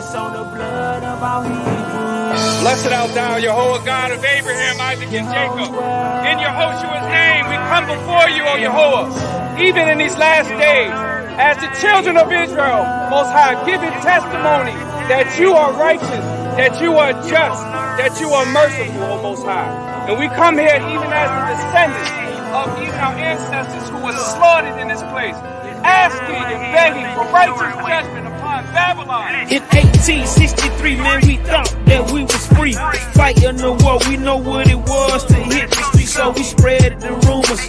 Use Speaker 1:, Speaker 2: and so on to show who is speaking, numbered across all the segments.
Speaker 1: us on the blood of our Hebrews.
Speaker 2: Blessed art thou, Jehovah God of Abraham, Isaac, and Jacob. In Yehoshua's name, we come before you, O Jehovah, even in these last days, as the children of Israel, Most High, giving testimony that you are righteous, that you are just, that you are merciful, O Most High. And we come here even as the descendants of even our ancestors who were slaughtered in this place, asking and begging for righteous judgment
Speaker 1: In 1863, man, we thought that we was free. Fighting the war, we know what it was to hit the street, so we spread the rumors.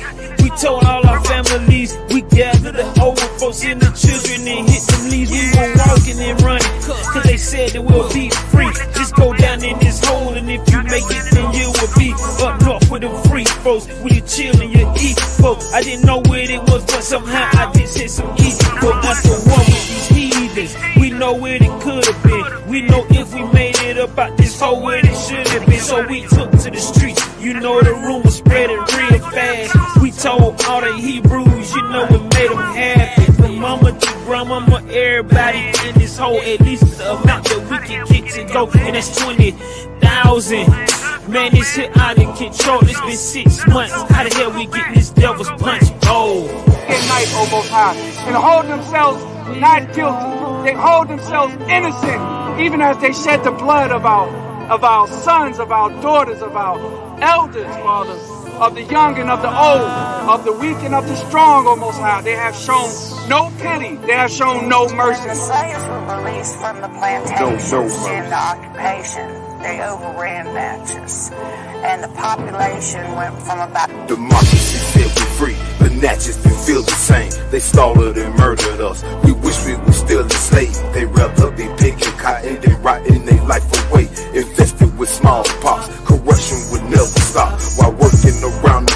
Speaker 1: We told all our families, we gathered the old folks and the children and hit them leaves. We were walking and running, cause they said that we'll be free. Just go down in this hole, and if you make it, then you will be up north with them free folks. We you chill and you eat folks. I didn't know where it was, but somehow I did hit some easy folk the war with these heathens. We know where it could have been. We know if we made it up out this hole where it should have been. So we took to the streets. You know the rumors spread it real fast. We told all the Hebrews, you know it made them happy. Mama to grandmama, everybody in this hole, at least the amount that we can get to go. And that's 20,000. Man, this shit out of control. It's been six months. How the hell we get this devil's punch? Oh.
Speaker 2: At night, O Most High, and hold themselves not guilty. They hold themselves innocent, even as they shed the blood of our, of our sons, of our daughters, of our elders, Father, of the young and of the old, of the weak and of the strong, O Most High. They have shown no pity. They have shown no mercy.
Speaker 3: The slaves were released from the plantations into occupation. They overran Natchez. And the population went from about
Speaker 4: Democracy said we free, but Natchez didn't feel the same. They slaughtered and murdered us. We wish we were still enslaved. They rather be picking cotton than rotting their life away. Infested with smallpox, corruption would never stop. While working around the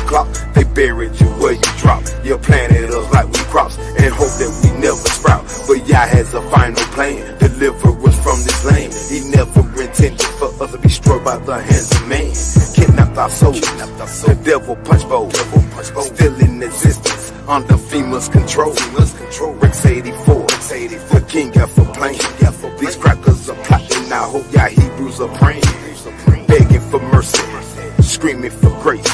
Speaker 4: clock, they buried you where you drop. You planted us like we crops and hope that we never sprout. But Yah has a final plan, deliver us from this land. He never intended for us to be destroyed by the hands of man. Kidnapped our souls, the devil punch bowl, still in existence under FEMA's control. Rex 84, the king got for playing. These crackers are plotting. I hope y'all Hebrews are praying, begging for mercy, screaming for grace,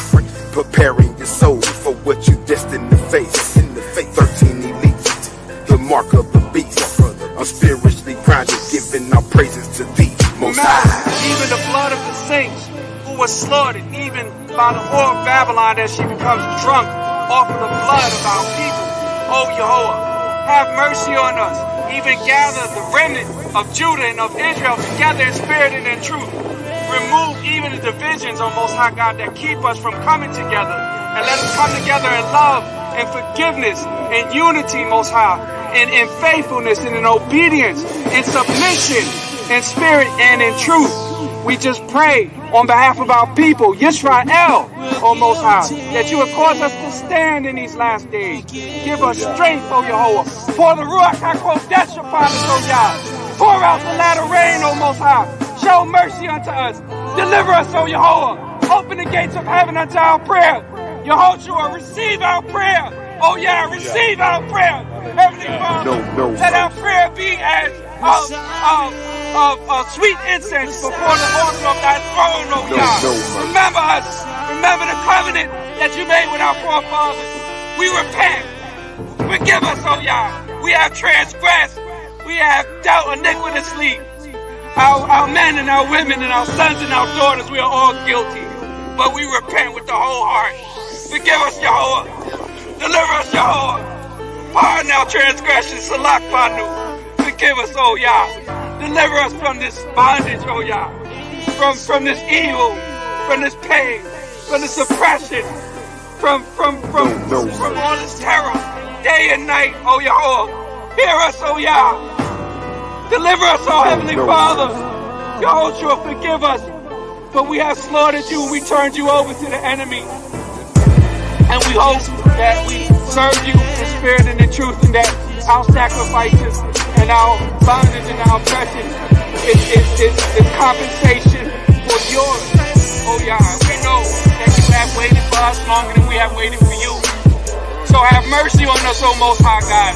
Speaker 4: preparing your soul for what you destined to face. In the faith, 13 elite, the mark of the beast. I'm spiritually grounded, giving our praises to thee, most high.
Speaker 2: Even the blood of the saints who were slaughtered, even by the whore of Babylon as she becomes drunk off of the blood of our people. Oh Jehovah, have mercy on us. Even gather the remnant of Judah and of Israel together in spirit and in truth. Remove even the divisions, oh Most High God, that keep us from coming together. And let us come together in love and forgiveness and unity, Most High, and in faithfulness and in obedience, in submission, in spirit and in truth. We just pray on behalf of our people, Yisrael, O Most High, that you would cause us to stand in these last days. Give us strength, O Jehovah. Pour the Ruach HaKodesh upon us, O Yah. Pour out the latter rain, O Most High. Show mercy unto us. Deliver us, O Jehovah. Open the gates of heaven unto our prayer. Yehoshua, receive our prayer. Oh yeah, receive our prayer. Heavenly Father,
Speaker 4: No, no,
Speaker 2: let our prayer be as of, of, of, of sweet incense before the altar of thy throne, oh
Speaker 4: No,
Speaker 2: God. Remember us. Remember the covenant that you made with our forefathers. We repent. Forgive us, oh Yah. We have transgressed. We have dealt iniquitously. Our, our men and our women and our sons and our daughters, we are all guilty. But we repent with the whole heart. Forgive us, Yahweh. Deliver us, Yahweh. Pardon our transgressions, Salak Banu. Forgive us, oh Yah. Deliver us from this bondage, oh Yah. From, from this evil, from this pain, from this oppression, from, from, from,
Speaker 4: no,
Speaker 2: from all this terror, day and night, oh Yahweh. Hear us, oh Yah. Deliver us, oh Heavenly. Father. Yahushua, forgive us. For we have slaughtered you and we turned you over to the enemy. And we hope that we serve you in spirit and in truth and that our sacrifices and our bondage and our oppression is, is, is, is compensation for yours. Oh yeah, we know that you have waited for us longer than we have waited for you. So have mercy on us, O Most High God.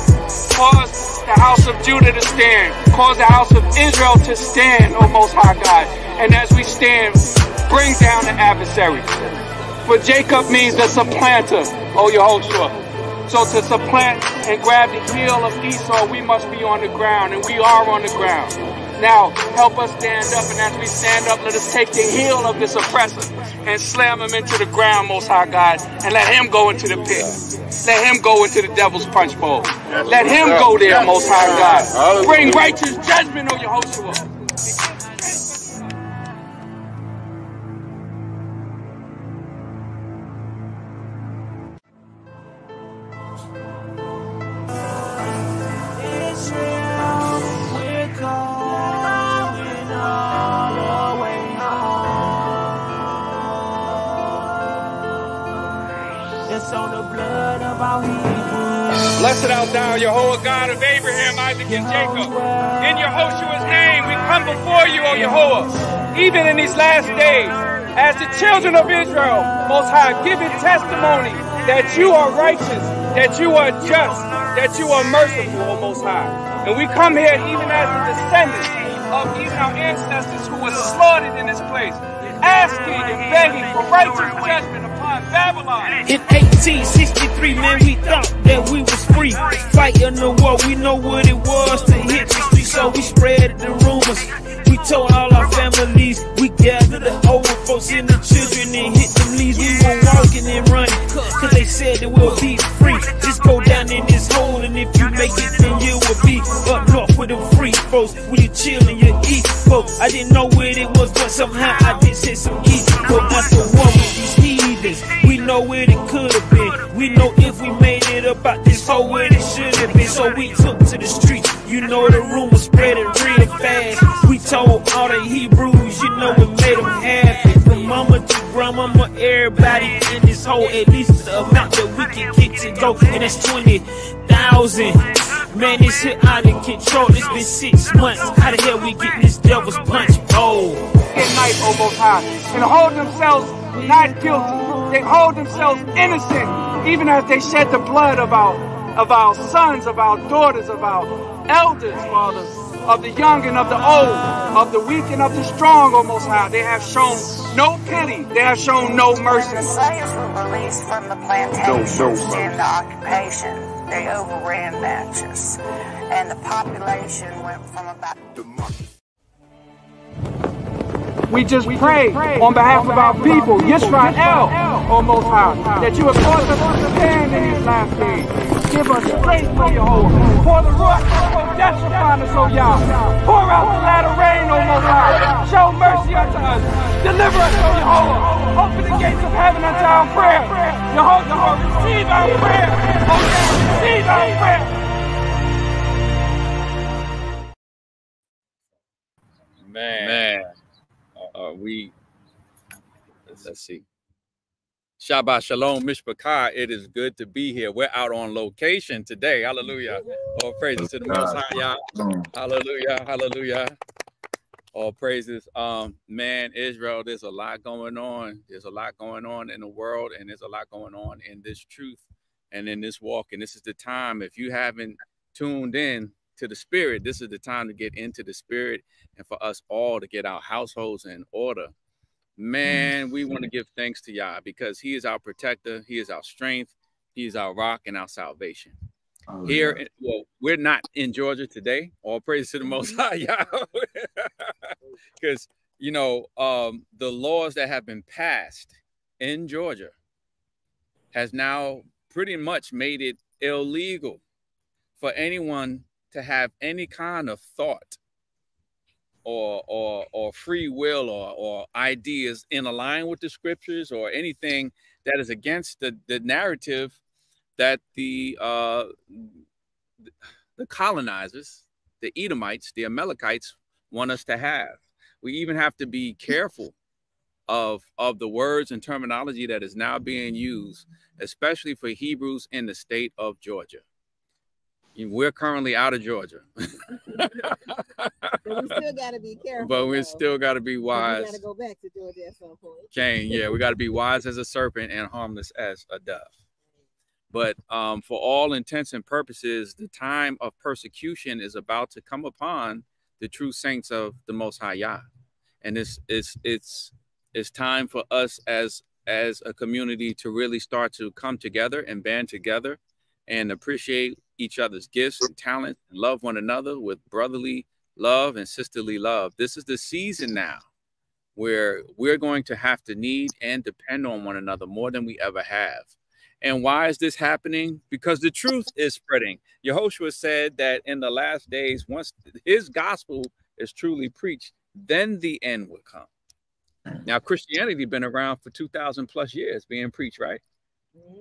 Speaker 2: Cause the house of Judah to stand. Cause the house of Israel to stand, O Most High God. And as we stand, bring down the adversary. For Jacob means the supplanter, O Yehoshua. So to supplant and grab the heel of Esau, we must be on the ground, and we are on the ground. Now, help us stand up, and as we stand up, let us take the heel of this oppressor and slam him into the ground, Most High God, and let him go into the pit. Let him go into the devil's punch bowl. Let him go there, Most High God. Bring righteous judgment on Yehoshua. Blessed art thou, Jehovah God of Abraham, Isaac, and Jacob. In Yehoshua's name, we come before you, O Jehovah, even in these last days, as the children of Israel, Most High, giving testimony that you are righteous, that you are just, that you are merciful, O Most High. And we come here even as the descendants of even our ancestors who were slaughtered in this place, asking and begging for righteous judgment.
Speaker 1: In 1863, man, we thought that we was free. Fighting the war, we know what it was to hit the street, so we spread the rumors. We told all our families, we gathered the old folks and the children and hit them leaves. We were walking and running, cause they said that we'll be free. Just go down in this hole, and if you make it, then you will be up north with the free folks. With you chill in your east folks. I didn't know where it was, but somehow I did say some east folks. After war with heathens, we know where it could have been. We know if we made it about this whole where it should have been. So we took to the streets. You know the rumors spread it real fast. We told all the Hebrews, you know it made them happy. From mama to grandmama, everybody in this hole, at least the amount that we can get to go. And that's 20,000. Man, this shit out of control. It's been six months. How the hell we get this devil's punch bowl?
Speaker 2: At night, O Most High, and hold themselves not guilty. They hold themselves innocent, even as they shed the blood of our, of our sons, of our daughters, of our elders, fathers, of the young and of the old, of the weak and of the strong, O Most High. They have shown no pity. They have shown no mercy.
Speaker 3: The slaves were released from the plantations
Speaker 4: No, no
Speaker 3: during the occupation. They overran Natchez, and the population went from about
Speaker 2: We just pray on behalf of our people, Yisrael, O Most High, that you have caused us to stand in these last days. Give us strength, O Jehovah. Pour the Ruach HaKodesh upon us, O Yah. Pour out the latter rain, O Most High. Show mercy unto us. Deliver us, O Jehovah. Open the gates of heaven unto our prayer. Jehovah, receive our prayer. O Yah, receive our prayer.
Speaker 5: Man, man, uh, we let's, let's see. Shabbat Shalom, Mishpachah. It is good to be here. We're out on location today. Hallelujah. All praises to the Most High. Yah. Hallelujah. Hallelujah. All praises. Um, man, Israel, there's a lot going on. There's a lot going on in the world, and there's a lot going on in this truth and in this walk. And this is the time. If you haven't tuned in to the spirit, this is the time to get into the spirit and for us all to get our households in order. Man, we want to give thanks to Yah because He is our protector, He is our strength, He is our rock and our salvation. Here, in- well, we're not in Georgia today. All praise to the Most High, Yah, because you know um, the laws that have been passed in Georgia has now pretty much made it illegal for anyone to have any kind of thought or or or free will or or ideas in line with the scriptures or anything that is against the the narrative that the uh the colonizers the edomites the amalekites want us to have. We even have to be careful of of the words and terminology that is now being used especially for hebrews in the state of georgia we're currently out of georgia
Speaker 6: But we still got to be careful.
Speaker 5: but we
Speaker 6: though,
Speaker 5: still got to be wise
Speaker 6: We got to go back to Georgia at some point.
Speaker 5: Cain, yeah, we got to be wise as a serpent and harmless as a dove. But um, for all intents and purposes, the time of persecution is about to come upon the true saints of the Most High Yah, and it's it's it's it's time for us as as a community to really start to come together and band together and appreciate each other's gifts and talents and love one another with brotherly love and sisterly love. This is the season now where we're going to have to need and depend on one another more than we ever have. And why is this happening? Because the truth is spreading. Yehoshua said that in the last days, once his gospel is truly preached, then the end will come. Now, Christianity been around for 2,000 plus years being preached, right?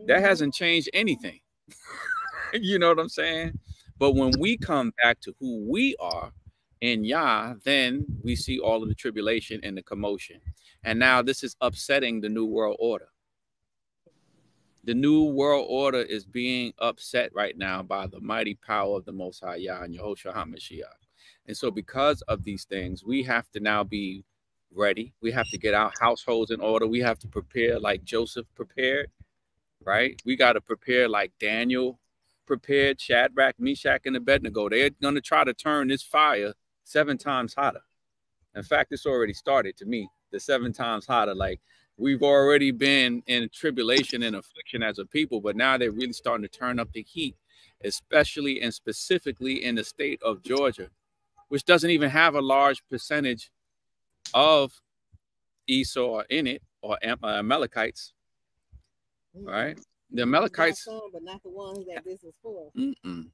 Speaker 5: That mm-hmm. hasn't changed anything. you know what I'm saying? But when we come back to who we are in Yah, then we see all of the tribulation and the commotion. And now this is upsetting the new world order. The new world order is being upset right now by the mighty power of the Most High Yah and Yehoshua HaMashiach. And so, because of these things, we have to now be ready. We have to get our households in order. We have to prepare like Joseph prepared, right? We got to prepare like Daniel prepared, Shadrach, Meshach, and Abednego. They're going to try to turn this fire seven times hotter. In fact, it's already started to me, the seven times hotter. Like we've already been in tribulation and affliction as a people, but now they're really starting to turn up the heat, especially and specifically in the state of Georgia, which doesn't even have a large percentage of Esau in it or uh, Amalekites, mm-hmm. right? The Amalekites,
Speaker 6: some, but not the ones that this is for.
Speaker 5: Mm-mm.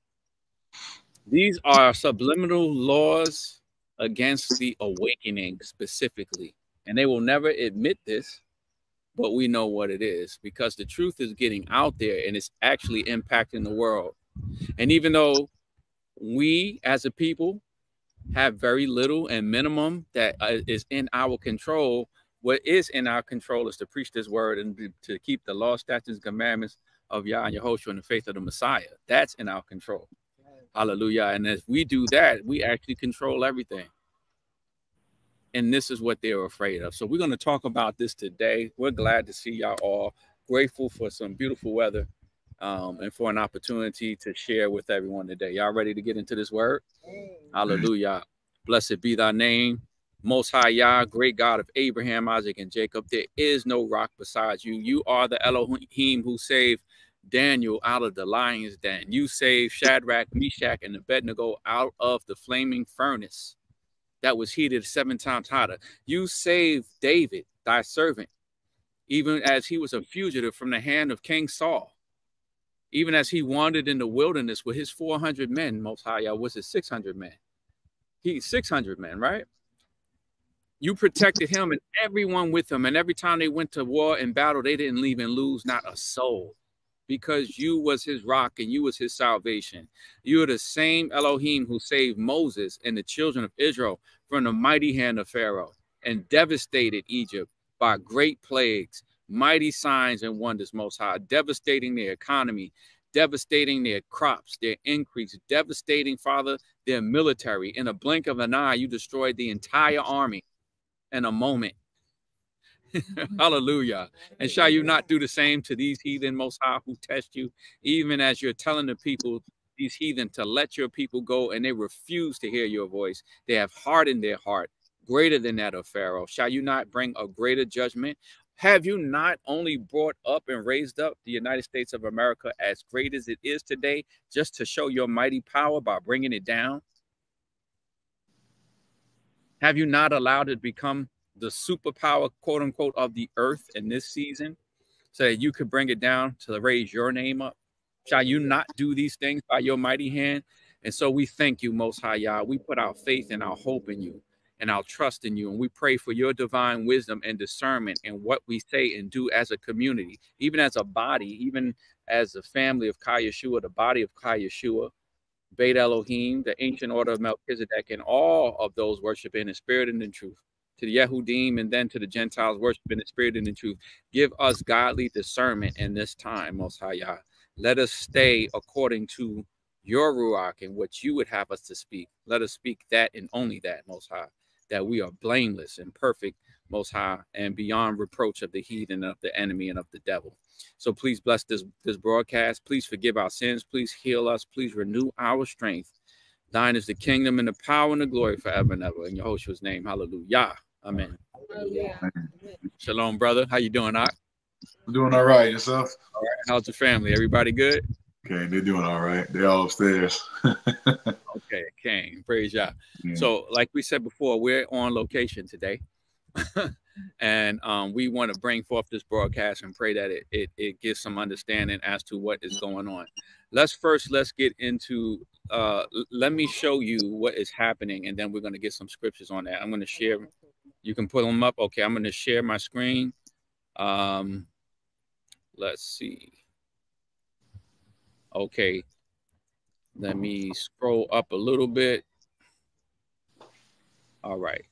Speaker 5: These are subliminal laws against the awakening specifically, and they will never admit this, but we know what it is because the truth is getting out there and it's actually impacting the world. And even though we as a people have very little and minimum that uh, in our control. What is in our control is to preach this word and to keep the law, statutes, and commandments of Yah and Yehoshua and the faith of the Messiah. That's in our control. Hallelujah. And if we do that, we actually control everything. And this is what they're afraid of. So we're going to talk about this today. We're glad to see y'all all. Grateful for some beautiful weather um, and for an opportunity to share with everyone today. Y'all ready to get into this word? Hallelujah. Blessed be thy name. Most High Yah, great God of Abraham, Isaac, and Jacob. There is no rock besides you. You are the Elohim who saved Daniel out of the lion's den. You saved Shadrach, Meshach, and Abednego out of the flaming furnace that was heated seven times hotter. You saved David, thy servant, even as he was a fugitive from the hand of King Saul even as he wandered in the wilderness with his 400 men, most high, uh, was it 600 men? He 600 men, right? You protected him and everyone with him. And every time they went to war and battle, they didn't leave and lose not a soul because you was his rock and you was his salvation. You are the same Elohim who saved Moses and the children of Israel from the mighty hand of Pharaoh and devastated Egypt by great plagues mighty signs and wonders, Most High, devastating their economy, devastating their crops, their increase, devastating, Father, their military. In a blink of an eye, you destroyed the entire army in a moment. Mm-hmm. Hallelujah. And shall you not do the same to these heathen, Most High, who test you, even as you're telling the people, these heathen, to let your people go, and they refuse to hear your voice? They have hardened their heart greater than that of Pharaoh. Shall you not bring a greater judgment have you not only brought up and raised up the United States of America as great as it is today, just to show your mighty power by bringing it down? Have you not allowed it to become the superpower, quote unquote, of the earth in this season so that you could bring it down to raise your name up? Shall you not do these things by your mighty hand? And so we thank you, Most High Yah. We put our faith and our hope in you and I'll trust in you. And we pray for your divine wisdom and discernment in what we say and do as a community, even as a body, even as a family of Khai Yashua, the body of Khai Yashua, Beit Elohim, the ancient order of Melchizedek, and all of those worshiping in spirit and in truth. To the Yehudim and then to the Gentiles worshiping in spirit and in truth. Give us godly discernment in this time, Most High Yah. Let us stay according to your Ruach and what you would have us to speak. Let us speak that and only that, Most High that we are blameless and perfect, most high, and beyond reproach of the heathen, of the enemy, and of the devil. So please bless this this broadcast. Please forgive our sins. Please heal us. Please renew our strength. Thine is the kingdom and the power and the glory forever and ever. In Yahushua's name, hallelujah. Amen. Shalom, brother. How you doing, Doc?
Speaker 7: I'm doing all right. Yourself?
Speaker 5: All right. How's the family? Everybody good?
Speaker 7: Okay, they're doing all right. They're all upstairs.
Speaker 5: okay, King. Praise Yah. Yeah. So, like we said before, we're on location today. and um, we want to bring forth this broadcast and pray that it, it, it gives some understanding as to what is going on. Let's first let's get into uh, let me show you what is happening, and then we're going to get some scriptures on that. I'm going to share. You can put them up. Okay, I'm going to share my screen. Um, let's see. Okay, let me scroll up a little bit. All right.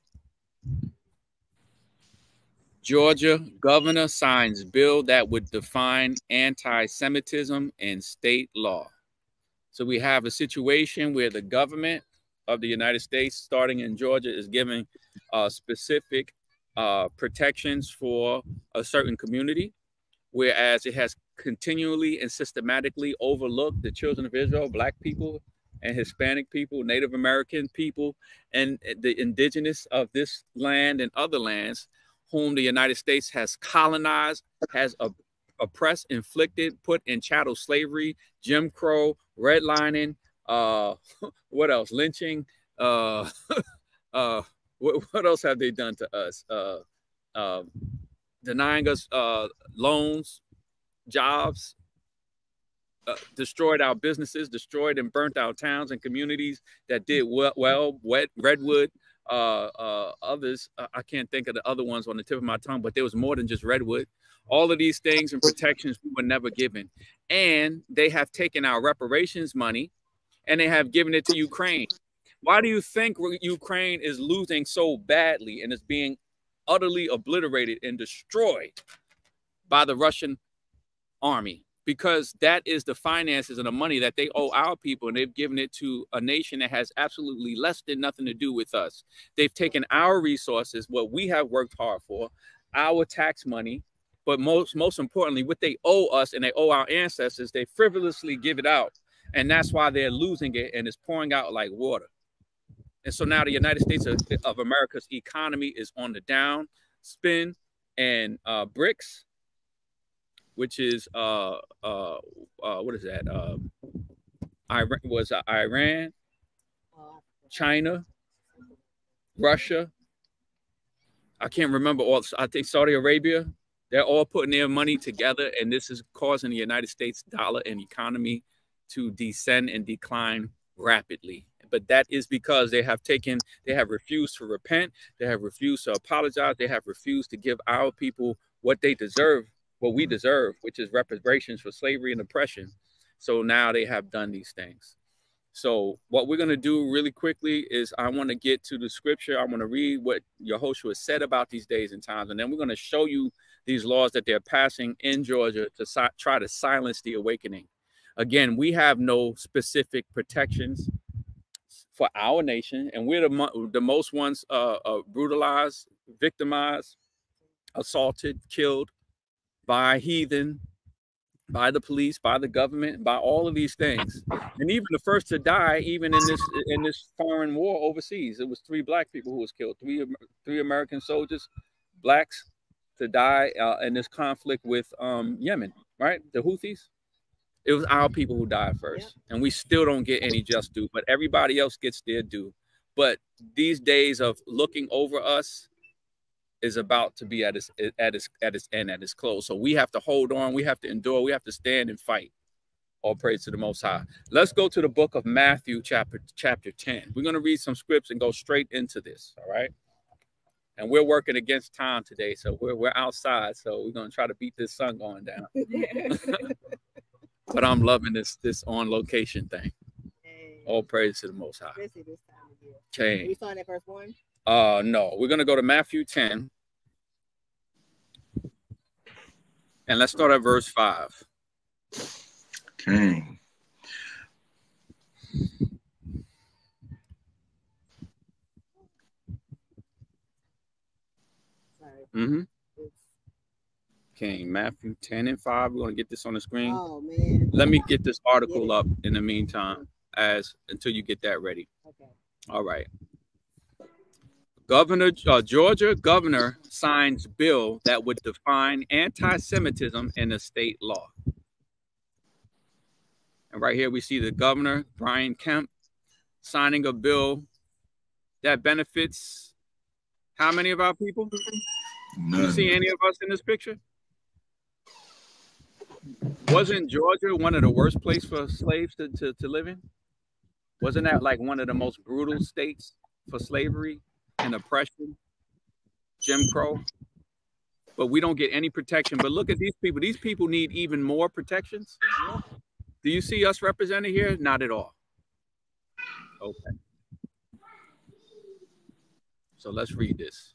Speaker 5: Georgia governor signs bill that would define anti-Semitism in state law. So we have a situation where the government of the United States, starting in Georgia, is giving uh, specific uh, protections for a certain community, whereas it has continually and systematically overlooked the children of Israel, Black people, and Hispanic people, Native American people, and the indigenous of this land and other lands whom the United States has colonized, has oppressed, inflicted, put in chattel slavery, Jim Crow, redlining, uh, what else? Lynching, uh, uh, what, what else have they done to us? Uh, uh, denying us uh, loans, jobs, uh, destroyed our businesses, destroyed and burnt our towns and communities that did well, well wet, Rosewood, uh, uh, others. I can't think of the other ones on the tip of my tongue, but there was more than just Rosewood. All of these things and protections we were never given, and they have taken our reparations money, and they have given it to Ukraine. Why do you think Ukraine is losing so badly and is being utterly obliterated and destroyed by the Russian army? Because that is the finances and the money that they owe our people and they've given it to a nation that has absolutely less than nothing to do with us. They've taken our resources what we have worked hard for our tax money but most most importantly what they owe us and they owe our ancestors they frivolously give it out. And that's why they're losing it and it's pouring out like water. And so now the united states of, of america's economy is on the down spin and uh, BRICS which is uh uh, uh what is that? Um, Iran was uh, Iran, China, Russia. I can't remember all. I think Saudi Arabia. They're all putting their money together, and this is causing the United States dollar and economy to descend and decline rapidly. But that is because they have taken, they have refused to repent, they have refused to apologize, they have refused to give our people what they deserve what we deserve, which is reparations for slavery and oppression. So now they have done these things. So what we're going to do really quickly is I want to get to the scripture. I want to read what Yehoshua said about these days and times. And then we're going to show you these laws that they're passing in Georgia to si try to silence the awakening. Again, we have no specific protections for our nation. And we're the, the most ones uh, uh, brutalized, victimized, assaulted, killed by heathen, by the police, by the government, by all of these things. And even the first to die, even in this in this foreign war overseas, it was three black people who was killed, three three American soldiers, blacks, to die uh, in this conflict with um, Yemen, right? The Houthis. It was our people who died first, yep. and we still don't get any just due, but everybody else gets their due. But these days of looking over us is about to be at its at its at its end, at its close. So we have to hold on, we have to endure, we have to stand and fight. All praise to the Most High. Let's go to the book of Matthew, chapter chapter 10. We're going to read some scripts and go straight into this. All right. And we're working against time today, so we're we're outside. So we're going to try to beat this sun going down. but I'm loving this this on location thing. All praise to the Most High.
Speaker 6: Okay. You saw that first one.
Speaker 5: Uh, no, we're going to go to Matthew 10. And let's start at verse 5.
Speaker 7: Okay.
Speaker 5: Mm-hmm. King. Matthew 10 and 5. We're going to get this on the screen.
Speaker 6: Oh man.
Speaker 5: Let me get this article up in the meantime as until you get that ready.
Speaker 6: Okay.
Speaker 5: All right. Governor uh, Georgia governor signs bill that would define anti-Semitism in the state law. And right here we see the governor Brian Kemp signing a bill that benefits how many of our people?
Speaker 7: None.
Speaker 5: You see any of us in this picture? Wasn't Georgia one of the worst places for slaves to, to, to live in? Wasn't that like one of the most brutal states for slavery and oppression? Jim Crow. But we don't get any protection. But look at these people. These people need even more protections. Do you see us represented here? Not at all. Okay. So let's read this.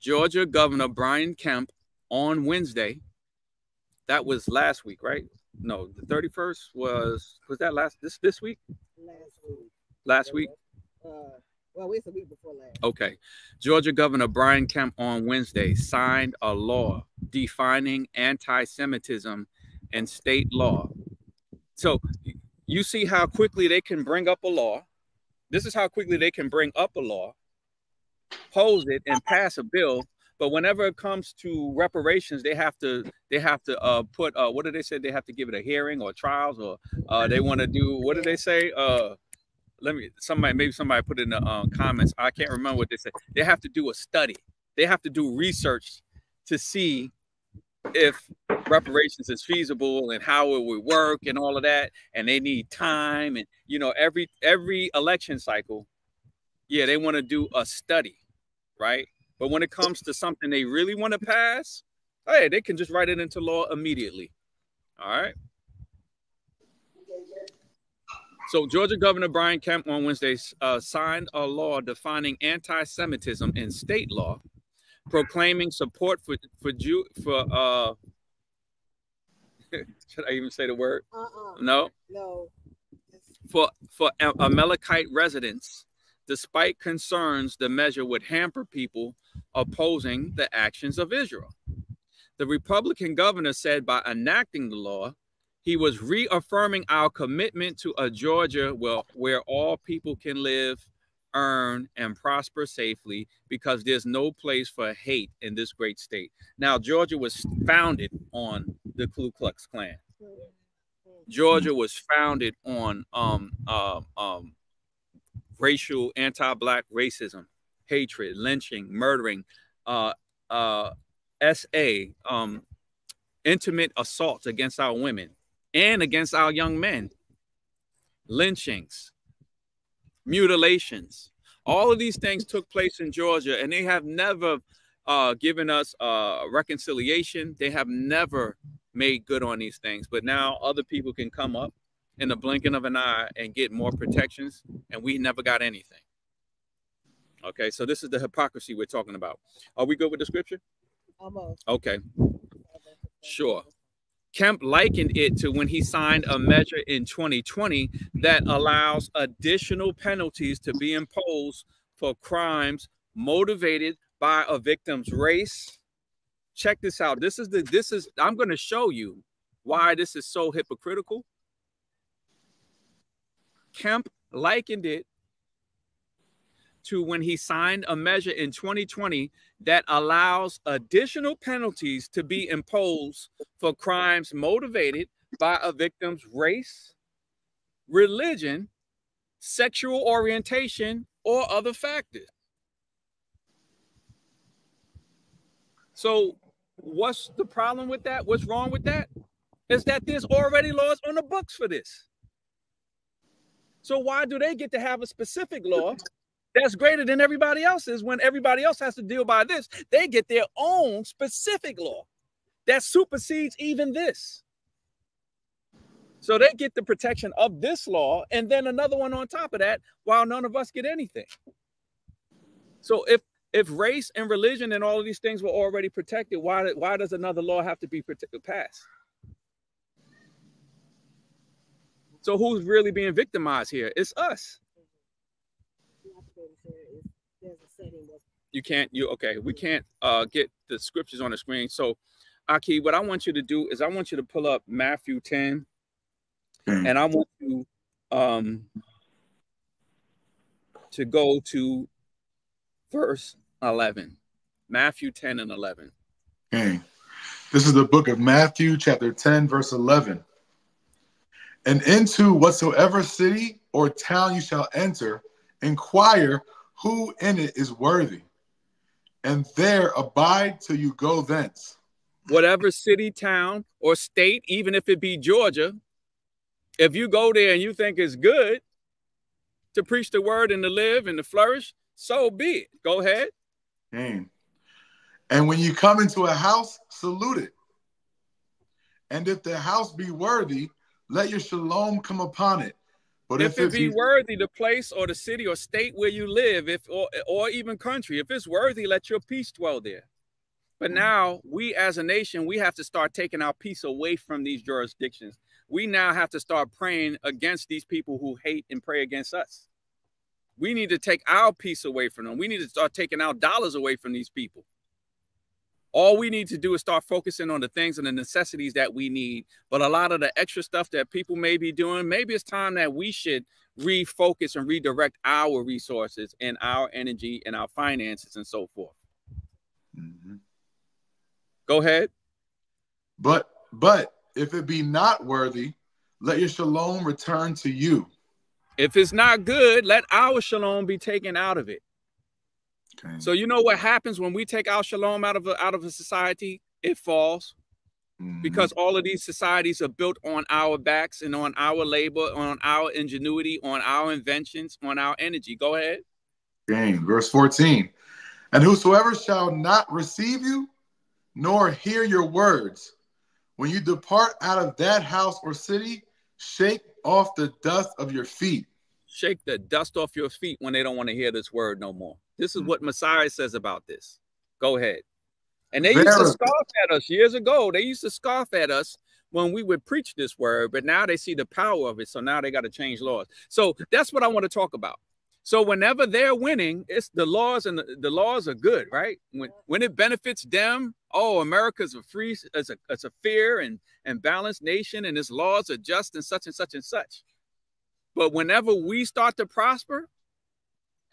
Speaker 5: Georgia Governor Brian Kemp on Wednesday. That was last week, right? No, the 31st was was that last this this week?
Speaker 6: Last week.
Speaker 5: Last week?
Speaker 6: Uh, well, it's a week before last.
Speaker 5: Okay. Georgia Governor Brian Kemp on Wednesday signed a law defining anti-Semitism in state law. So you see how quickly they can bring up a law. This is how quickly they can bring up a law, pose it, and pass a bill. But whenever it comes to reparations, they have to they have to uh, put uh, what did they say? They have to give it a hearing or trials, or uh, they want to do what did they say? Uh, let me somebody maybe somebody put in the uh, comments. I can't remember what they said. They have to do a study. They have to do research to see if reparations is feasible and how it would work and all of that. And they need time and you know every every election cycle, yeah, they want to do a study, right? But when it comes to something they really want to pass, hey, they can just write it into law immediately. All right. So, Georgia Governor Brian Kemp on Wednesday uh, signed a law defining anti-Semitism in state law, proclaiming support for for Jew for uh. should I even say the word?
Speaker 6: Uh-uh.
Speaker 5: No.
Speaker 6: No.
Speaker 5: For for Amalekite residents, despite concerns the measure would hamper people opposing the actions of Israel. The Republican governor said by enacting the law, he was reaffirming our commitment to a Georgia where, where all people can live, earn, and prosper safely because there's no place for hate in this great state. Now, Georgia was founded on the Ku Klux Klan. Georgia was founded on um, uh, um, racial, anti-black racism, hatred, lynching, murdering, uh, uh, SA, um, intimate assaults against our women, and against our young men, lynchings, mutilations. All of these things took place in Georgia, and they have never uh, given us uh, reconciliation. They have never made good on these things. But now other people can come up in the blinking of an eye and get more protections, and we never got anything. Okay, so this is the hypocrisy we're talking about. Are we good with the scripture?
Speaker 6: Almost.
Speaker 5: Okay, sure. Kemp likened it to when he signed a measure in 2020 that allows additional penalties to be imposed for crimes motivated by a victim's race. Check this out. This is the this is I'm going to show you why this is so hypocritical. Kemp likened it to when he signed a measure in 2020 that allows additional penalties to be imposed for crimes motivated by a victim's race, religion, sexual orientation, or other factors. So, what's the problem with that? What's wrong with that? Is that there's already laws on the books for this. So, why do they get to have a specific law that's greater than everybody else's when everybody else has to deal by this. They get their own specific law that supersedes even this. So they get the protection of this law and then another one on top of that while none of us get anything. So if if race and religion and all of these things were already protected, why, why does another law have to be passed? So who's really being victimized here? It's us. You can't. You okay? We can't uh, get the scriptures on the screen. So, Aki, what I want you to do is I want you to pull up Matthew 10, and I want you um, to go to verse 11. Matthew 10 and 11.
Speaker 7: Okay. This is the book of Matthew, chapter 10, verse 11. And into whatsoever city or town you shall enter, inquire who in it is worthy, and there abide till you go thence.
Speaker 5: Whatever city, town, or state, even if it be Georgia, if you go there and you think it's good to preach the word and to live and to flourish, so be it. Go ahead.
Speaker 7: Okay. And when you come into a house, salute it. And if the house be worthy, let your shalom come upon it. But
Speaker 5: if, it be worthy, the place or the city or state where you live, if or, or even country, if it's worthy, let your peace dwell there. But now we as a nation, we have to start taking our peace away from these jurisdictions. We now have to start praying against these people who hate and pray against us. We need to take our peace away from them. We need to start taking our dollars away from these people. All we need to do is start focusing on the things and the necessities that we need. But a lot of the extra stuff that people may be doing, maybe it's time that we should refocus and redirect our resources and our energy and our finances and so forth.
Speaker 7: Mhm.
Speaker 5: Go ahead.
Speaker 7: But but if it be not worthy, let your shalom return to you.
Speaker 5: If it's not good, let our shalom be taken out of it.
Speaker 7: Okay.
Speaker 5: So you know what happens when we take our shalom out of a, out of a society? It falls
Speaker 7: Mhm.
Speaker 5: because all of these societies are built on our backs and on our labor, on our ingenuity, on our inventions, on our energy. Go ahead.
Speaker 7: Okay, verse 14. And whosoever shall not receive you, nor hear your words, when you depart out of that house or city, shake off the dust of your feet.
Speaker 5: Shake the dust off your feet when they don't want to hear this word no more. This is
Speaker 7: Mm.
Speaker 5: what Messiah says about this. Go ahead. And they used to scoff at us years ago. They used to scoff at us when we would preach this word, but now they see the power of it. So now they got to change laws. So that's what I want to talk about. So whenever they're winning, it's the laws and the, the laws are good, right? When when it benefits them, oh, America's a free, it's a it's a fair and and balanced nation, and its laws are just and such and such and such. But whenever we start to prosper,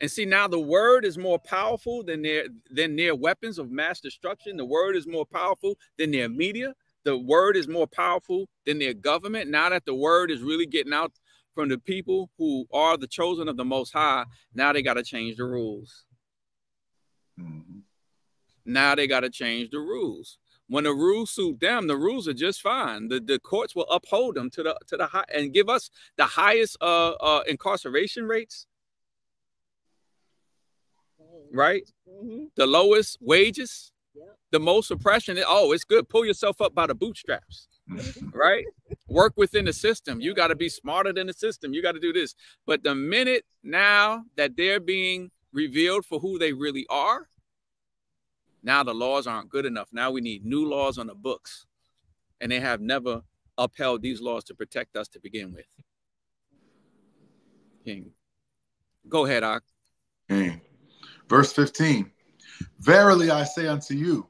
Speaker 5: and see now the word is more powerful than their than their weapons of mass destruction. The word is more powerful than their media. The word is more powerful than their government. Now that the word is really getting out from the people who are the chosen of the most high, now they got to change the rules.
Speaker 7: Mhm.
Speaker 5: Now they got to change the rules. When the rules suit them, the rules are just fine. The, the courts will uphold them to the to the high and give us the highest uh, uh incarceration rates, right?
Speaker 6: Mm-hmm.
Speaker 5: The lowest wages,
Speaker 6: Yep.
Speaker 5: the most oppression. Oh, it's good. Pull yourself up by the bootstraps,
Speaker 7: Mhm.
Speaker 5: right? Work within the system. You got to be smarter than the system. You got to do this. But the minute now that they're being revealed for who they really are, now the laws aren't good enough. Now we need new laws on the books. And they have never upheld these laws to protect us to begin with. King. Go ahead, Ak.
Speaker 7: Okay. Verse 15 Verily I say unto you,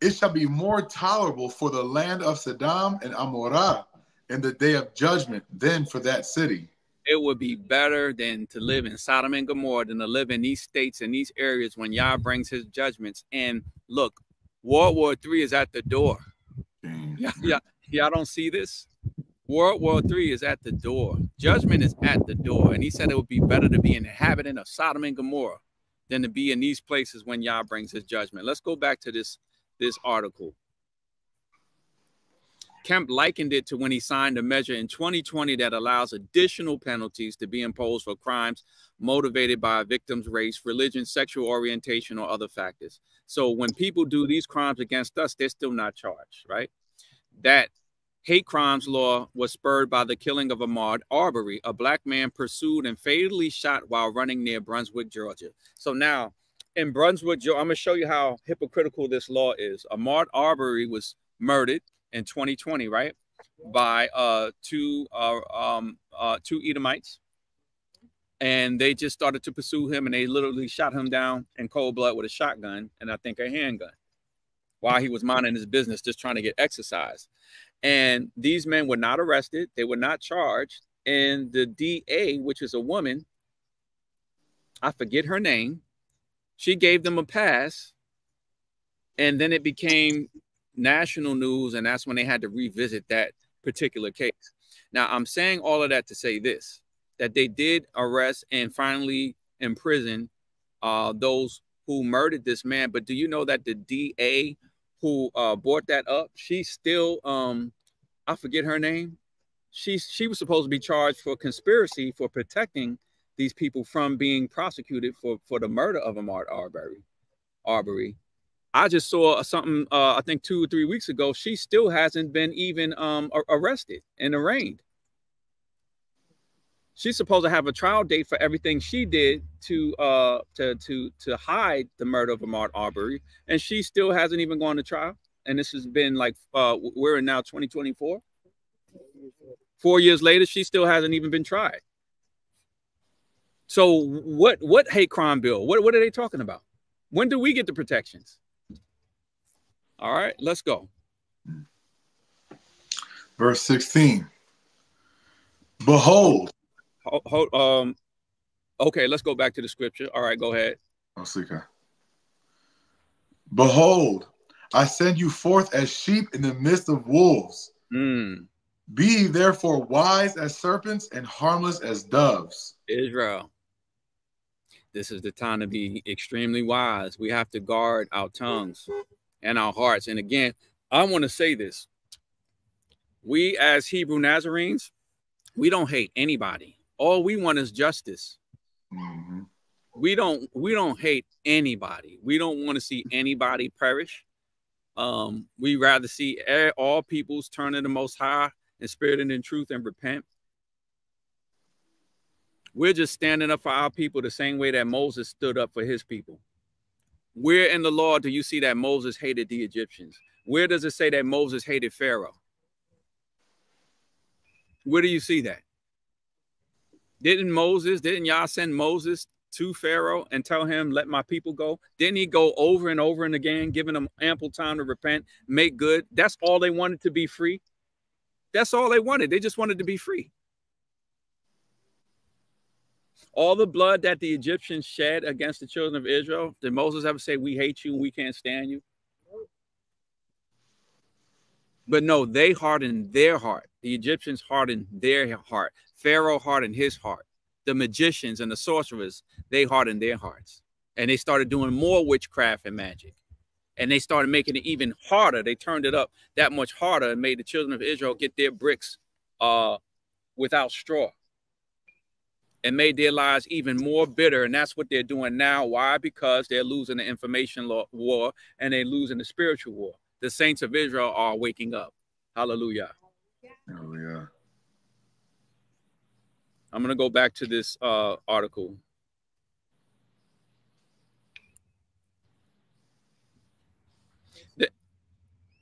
Speaker 7: it shall be more tolerable for the land of Sodom and Gomorrah in the day of judgment than for that city.
Speaker 5: it would be better than to live in Sodom and Gomorrah than to live in these states and these areas when Yah brings his judgments. And look, World War III is at the door. Yeah, yeah, y'all don't see this. World War III is at the door. Judgment is at the door. And he said it would be better to be an inhabitant of Sodom and Gomorrah than to be in these places when Yah brings his judgment. Let's go back to this this article. Kemp likened it to when he signed a measure in 2020 that allows additional penalties to be imposed for crimes motivated by a victim's race, religion, sexual orientation, or other factors. So when people do these crimes against us, they're still not charged, right? That hate crimes law was spurred by the killing of Ahmaud Arbery, a black man pursued and fatally shot while running near Brunswick, Georgia. So now in Brunswick, Georgia, I'm going to show you how hypocritical this law is. Ahmaud Arbery was murdered in 2020, right? By uh two uh um uh two Edomites. and they just started to pursue him and they literally shot him down in cold blood with a shotgun and I think a handgun while he was minding his business just trying to get exercise. And these men were not arrested, they were not charged. And the DA, which is a woman, I forget her name, she gave them a pass. And then it became national news. And that's when they had to revisit that particular case. Now, I'm saying all of that to say this that they did arrest and finally imprison uh, those who murdered this man. But do you know that the DA who uh, brought that up, she still, um, I forget her name. She she was supposed to be charged for conspiracy for protecting these people from being prosecuted for for the murder of Ahmaud Arbery. Arbery. I just saw something. Uh, I think two or three weeks ago. She still hasn't been even um, arrested and arraigned she's supposed to have a trial date for everything she did to uh to to to hide the murder of Ahmaud Arbery, and she still hasn't even gone to trial. And this has been like uh we're in now 2024. Four years later, she still hasn't even been tried. So what what hate crime bill? What what are they talking about? When do we get the protections? All right, let's go.
Speaker 7: Verse 16. Behold,
Speaker 5: hold, um, okay, let's go back to the scripture. All right, go ahead.
Speaker 7: Okay. Behold, I send you forth as sheep in the midst of wolves.
Speaker 5: Mm.
Speaker 7: Be therefore wise as serpents and harmless as doves.
Speaker 5: Israel, this is the time to be extremely wise. We have to guard our tongues and our hearts. And again, I want to say this. We as Hebrew Nazarenes, we don't hate anybody all we want is justice.
Speaker 7: Mm-hmm.
Speaker 5: We don't we don't hate anybody. We don't want to see anybody perish. Um, we rather see all peoples turn to the Most High in spirit and in truth and repent. We're just standing up for our people the same way that Moses stood up for his people. Where in the law do you see that Moses hated the Egyptians? Where does it say that Moses hated Pharaoh? Where do you see that? Didn't Moses, didn't Yah send Moses to Pharaoh and tell him, let my people go? Didn't he go over and over and again, giving them ample time to repent, make good? That's all they wanted to be free. That's all they wanted. They just wanted to be free. All the blood that the Egyptians shed against the children of Israel, did Moses ever say, We hate you, we can't stand you? But no, they hardened their heart. The Egyptians hardened their heart. Pharaoh hardened his heart. The magicians and the sorcerers, they hardened their hearts. And they started doing more witchcraft and magic. And they started making it even harder. They turned it up that much harder and made the children of Israel get their bricks uh, without straw and made their lives even more bitter. And that's what they're doing now. Why? Because they're losing the information war and they're losing the spiritual war. The saints of Israel are waking up. Hallelujah.
Speaker 7: Hallelujah.
Speaker 5: I'm going to go back to this uh, article. The,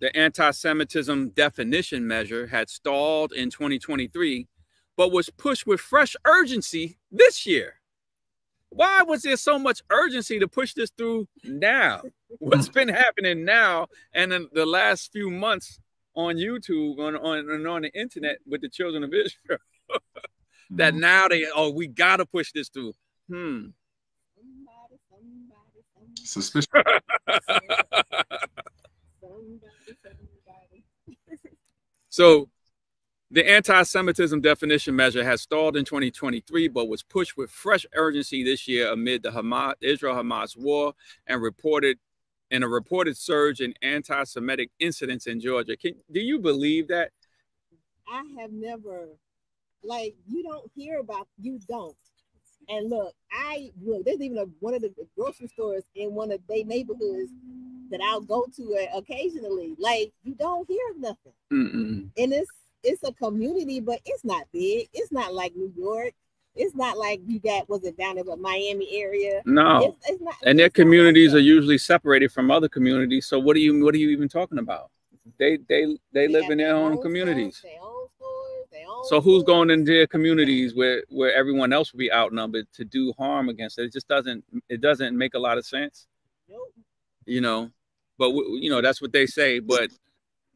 Speaker 5: the anti Semitism definition measure had stalled in 2023, but was pushed with fresh urgency this year. Why was there so much urgency to push this through now? What's been happening now and in the last few months on YouTube, on, on, and on the internet with the children of Israel? that mm-hmm. now they oh we gotta push this through. Hmm.
Speaker 7: Suspicious.
Speaker 5: so the anti-Semitism definition measure has stalled in 2023, but was pushed with fresh urgency this year amid the Hamas, Israel-Hamas war and reported in a reported surge in anti-Semitic incidents in Georgia. Can, do you believe that?
Speaker 6: I have never like you don't hear about you don't. And look, I look. There's even a, one of the grocery stores in one of their neighborhoods that I'll go to occasionally. Like you don't hear nothing,
Speaker 5: Mm-mm.
Speaker 6: and it's it's a community, but it's not big. It's not like New York. It's not like you got was it down in the Miami area.
Speaker 5: No,
Speaker 6: it's, it's not,
Speaker 5: and their communities like are usually separated from other communities. So what are you what are you even talking about? They they they, they live in their own communities.
Speaker 6: Stores, their own
Speaker 5: So who's going into their communities where where everyone else will be outnumbered to do harm against it? It just doesn't it doesn't make a lot of sense.
Speaker 6: Nope.
Speaker 5: You know, but you know that's what they say. But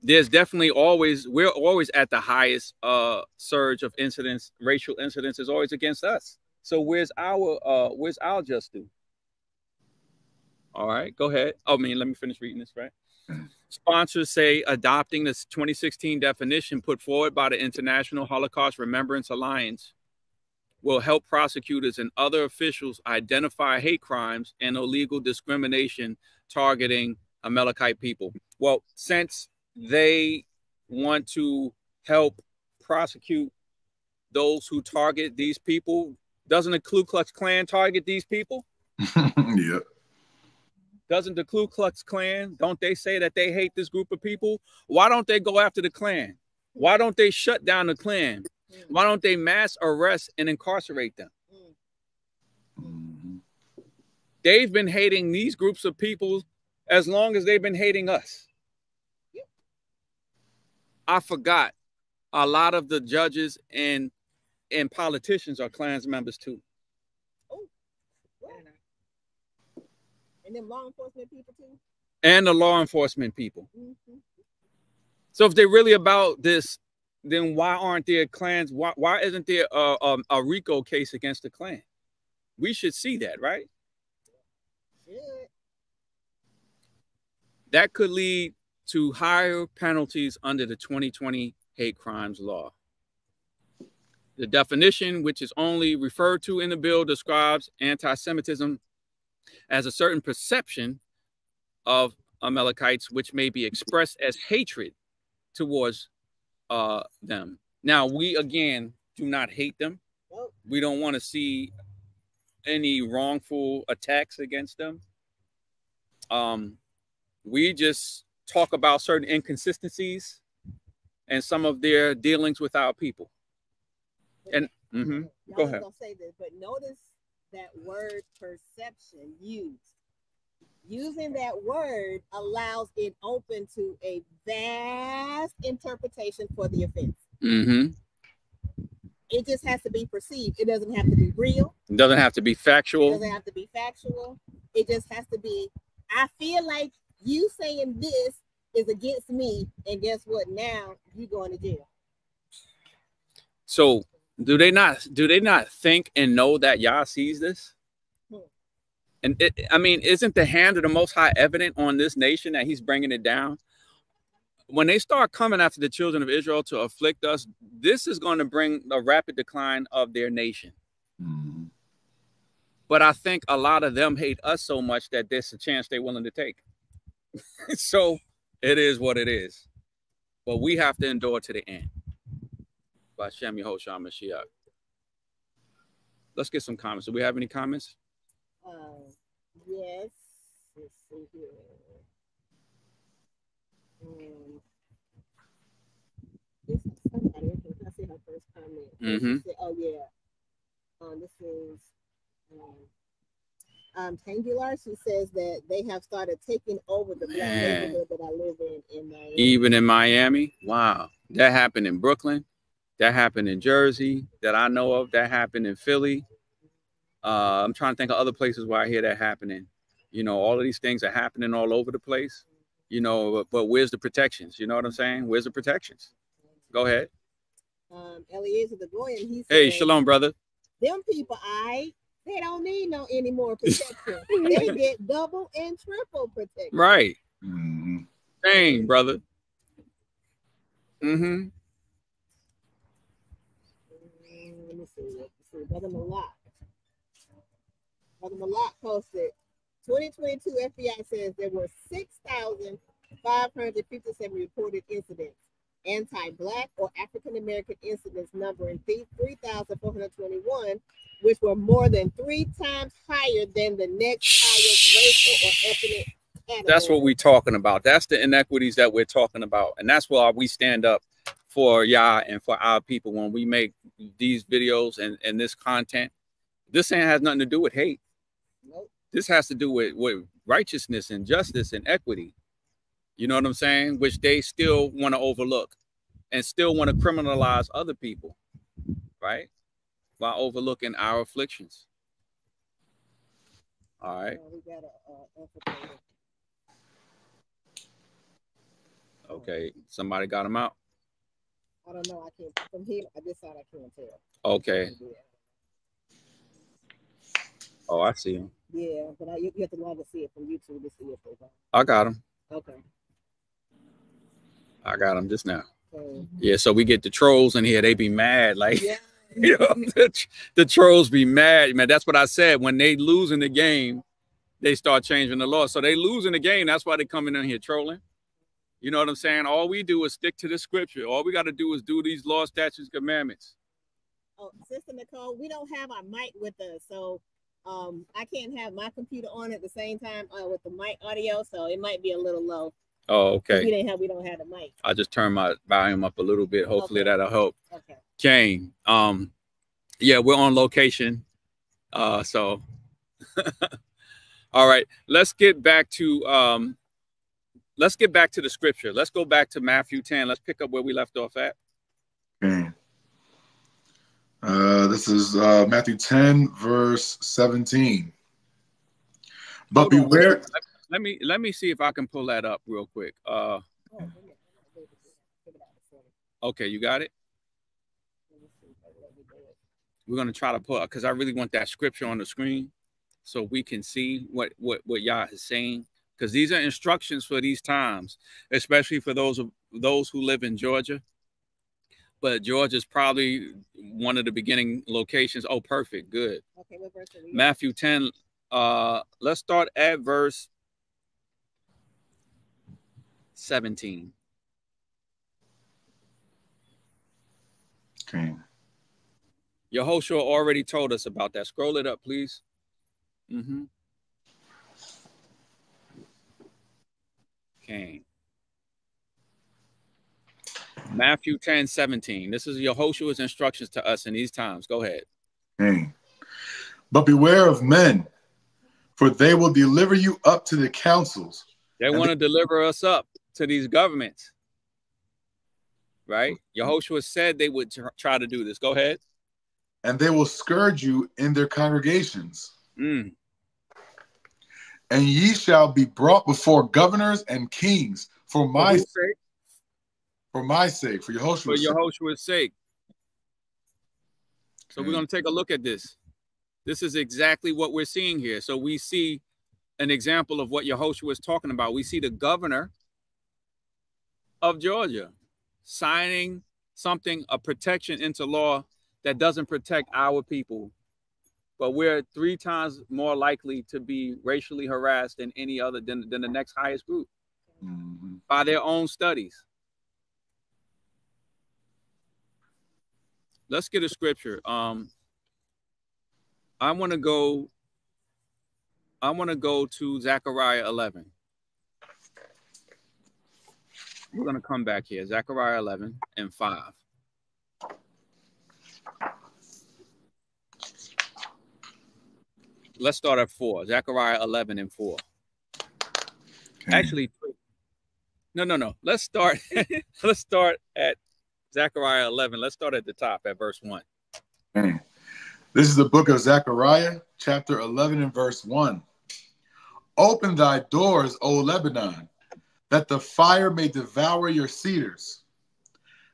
Speaker 5: there's definitely always we're always at the highest uh surge of incidents. Racial incidents is always against us. So where's our uh where's our just due? All right, go ahead. Oh, I mean, let me finish reading this, right? Sponsors say adopting this 2016 definition put forward by the International Holocaust Remembrance Alliance will help prosecutors and other officials identify hate crimes and illegal discrimination targeting Amalekite people. Well, since they want to help prosecute those who target these people, doesn't the Ku Klux Klan target these people?
Speaker 7: yep.
Speaker 5: Doesn't the Ku Klux Klan, don't they say that they hate this group of people? Why don't they go after the Klan? Why don't they shut down the Klan? Why don't they mass arrest and incarcerate them?
Speaker 7: Mhm.
Speaker 5: They've been hating these groups of people as long as they've been hating us. I forgot a lot of the judges and and politicians are Klans members too.
Speaker 6: And them law enforcement people too.
Speaker 5: And the law enforcement people.
Speaker 6: Mhm.
Speaker 5: So if they're really about this, then why aren't there clans? Why, why isn't there a, um, a RICO case against the Klan? We should see that, right?
Speaker 6: Should.
Speaker 5: That could lead to higher penalties under the 2020 hate crimes law. The definition, which is only referred to in the bill, describes anti Semitism as a certain perception of Amalekites, which may be expressed as hatred towards uh, them. Now, we again do not hate them. We don't want to see any wrongful attacks against them. Um, we just talk about certain inconsistencies and some of their dealings with our people. And mm -hmm,
Speaker 6: I
Speaker 5: Go
Speaker 6: was
Speaker 5: ahead.
Speaker 6: gonna say this, but notice that word perception used. Using that word allows it open to a vast interpretation for the offense.
Speaker 5: Mm -hmm.
Speaker 6: It just has to be perceived. It doesn't have to be real.
Speaker 5: It doesn't have to be
Speaker 6: It
Speaker 5: factual.
Speaker 6: doesn't have to be factual. It just has to be. I feel like you saying this is against me, and guess what? Now you're going to jail.
Speaker 5: So do they not do they not think and know that Yah sees this?
Speaker 6: Hmm.
Speaker 5: And it, I mean, isn't the hand of the Most High evident on this nation that He's bringing it down? When they start coming after the children of Israel to afflict us, this is going to bring a rapid decline of their nation.
Speaker 7: Mhm.
Speaker 5: But I think a lot of them hate us so much that there's a chance they're willing to take. so it is what it is. But we have to endure to the end. By Shem Yehoshua Mashiach. Let's get some comments. Do we have any comments?
Speaker 6: Uh, yes. Let's see here. Um, this is somebody. I think I see her first comment.
Speaker 5: Mhm.
Speaker 6: said, oh yeah. Um, this is um, um Tangular. She says that they have started taking over the black neighborhood that I live in in Miami.
Speaker 5: Even in Miami? Wow. That happened in Brooklyn. That happened in Jersey that I know of. That happened in Philly. Uh, I'm trying to think of other places where I hear that happening. You know, all of these things are happening all over the place. You know, but, but where's the protections? You know what I'm saying? Where's the protections? Go ahead.
Speaker 6: Um, Eliezer the Goyen. He said,
Speaker 5: Hey, shalom, brother.
Speaker 6: them people, I they don't need no any more protection. they get double and triple protection.
Speaker 5: Right.
Speaker 7: Mhm.
Speaker 5: Dang, brother. Mm-hmm.
Speaker 6: Mm, Let me see. Let's see. Brother Malak. Brother Malak posted 2022 FBI says there were 6,557 reported incidents, anti-black or African American incidents numbering th- 3,421, which were more than three times higher than the next highest racial or ethnic category.
Speaker 5: That's what we're talking about. That's the inequities that we're talking about. And that's why we stand up for Yah and for our people when we make these videos and, and this content. This ain't has nothing to do with hate.
Speaker 6: Nope.
Speaker 5: This has to do with, with righteousness and justice and equity. You know what I'm saying? Which they still want to overlook and still want to criminalize other people. right? While overlooking our afflictions. All right.
Speaker 6: Uh,
Speaker 5: Okay. Somebody got him out.
Speaker 6: I don't know. I can't from here. I this side I can't tell.
Speaker 5: Okay. Oh, I see him.
Speaker 6: Yeah, but I, you have to log to see it from YouTube to see if they got.
Speaker 5: I got him.
Speaker 6: Okay.
Speaker 5: I got them just now.
Speaker 6: Okay.
Speaker 5: Yeah, so we get the trolls in here. They be mad, like
Speaker 6: Yeah.
Speaker 5: you know, the, the trolls be mad, man. That's what I said. When they lose in the game, they start changing the law. So they lose in the game. That's why they coming in here trolling. You know what I'm saying? All we do is stick to the scripture. All we got to do is do these law, statutes, commandments.
Speaker 6: Oh, Sister Nicole, we don't have our mic with us, so um, I can't have my computer on at the same time uh, with the mic audio, so it might be a little low.
Speaker 5: Oh,
Speaker 6: 'Cause
Speaker 5: okay.
Speaker 6: We didn't have we don't have the mic.
Speaker 5: I just turned my volume up a little bit. Hopefully
Speaker 6: Okay.
Speaker 5: that'll help.
Speaker 6: Okay.
Speaker 5: Jane, um, yeah, we're on location. Uh, so all right, let's get back to um, let's get back to the scripture. Let's go back to Matthew 10. Let's pick up where we left off at.
Speaker 7: Okay. Uh, this is uh, Matthew 10, verse 17. But
Speaker 5: Hold on.
Speaker 7: beware.
Speaker 5: Let, let me let me see if I can pull that up real quick. Uh, okay, you got it.
Speaker 6: let me see if I let me do it.
Speaker 5: We're gonna try to put because I really want that scripture on the screen so we can see what what what Yah is saying. Because these are instructions for these times, especially for those of those who live in Georgia. But Georgia is probably one of the beginning locations. Oh, perfect, good.
Speaker 6: Okay, what verse are we?
Speaker 5: Matthew 10. Uh, let's start at verse 17.
Speaker 7: Okay.
Speaker 5: Yehoshua already told us about that. Scroll it up, please. Mm-hmm. Okay. Matthew 10, 17. This is Yehoshua's instructions to us in these times. Go ahead.
Speaker 7: Okay. But beware of men, for they will deliver you up to the councils.
Speaker 5: They want to deliver us up to these governments. Right? Yehoshua said they would tr- try to do this. Go ahead.
Speaker 7: and they will scourge you in their congregations.
Speaker 5: Mm.
Speaker 7: And ye shall be brought before governors and kings for
Speaker 5: For
Speaker 7: my
Speaker 5: whose sake?
Speaker 7: for my sake, for
Speaker 5: For
Speaker 7: Yehoshua's sake.
Speaker 5: Yehoshua's sake. So we're going to take a look at this. This is exactly what we're seeing here. So we see an example of what Yehoshua is talking about. We see the governor of Georgia signing something, a protection into law that doesn't protect our people. But we're three times more likely to be racially harassed than any other than, than the next highest group
Speaker 7: Mhm.
Speaker 5: by their own studies. Let's get a scripture. Um, I want to go. I want to go to Zechariah 11. We're going to come back here. Zechariah 11 and 5. Let's start at 4. Zechariah 11 and 4.
Speaker 7: Okay.
Speaker 5: Actually, no, no, no. Let's start. let's start at Zechariah 11. Let's start at the top at verse 1.
Speaker 7: Okay. This is the book of Zechariah, chapter 11 and verse 1. Open thy doors, O Lebanon, that the fire may devour your cedars.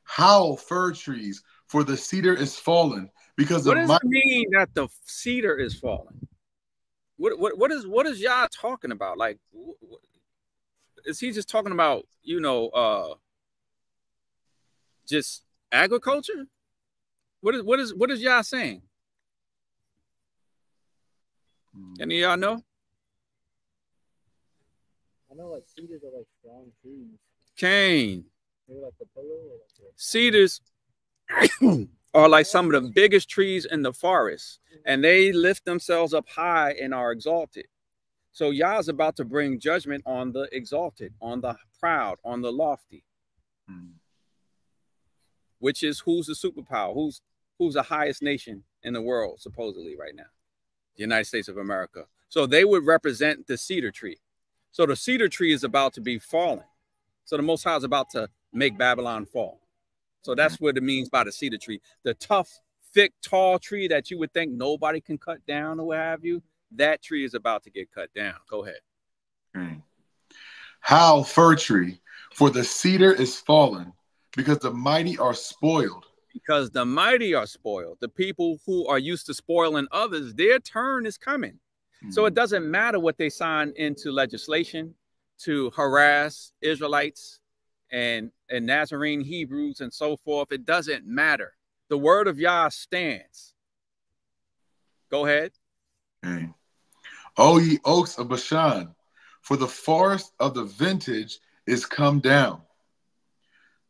Speaker 7: Howl, fir trees, for the cedar is fallen, because
Speaker 5: What
Speaker 7: of
Speaker 5: does
Speaker 7: my
Speaker 5: it mean that the cedar is falling? What what what is what is Yah talking about? Like, wh- wh- is he just talking about you know uh just agriculture? What is what is what is Yah saying? Any of y'all know?
Speaker 8: I know like cedars are like the
Speaker 5: Cedars are like some of the biggest trees in the forest, and they lift themselves up high and are exalted. So Yah is about to bring judgment on the exalted, on the proud, on the lofty, which is who's the superpower, who's who's the highest nation in the world, supposedly right now, the United States of America. So they would represent the cedar tree. So the cedar tree is about to be falling. So the Most High is about to make Babylon fall. So that's what it means by the cedar tree. The tough thick, tall tree that you would think nobody can cut down or what have you, that tree is about to get cut down. Go ahead.
Speaker 7: Okay. How fir tree, for the cedar is fallen, because the mighty are spoiled.
Speaker 5: Because the mighty are spoiled. The people who are used to spoiling others, their turn is coming. So it
Speaker 7: Mhm.
Speaker 5: doesn't matter what they sign into legislation to harass Israelites and, and Nazarene Hebrews and so forth. It doesn't matter. The word of Yah stands. Go ahead.
Speaker 7: Okay. O ye oaks of Bashan, for the forest of the vintage is come down.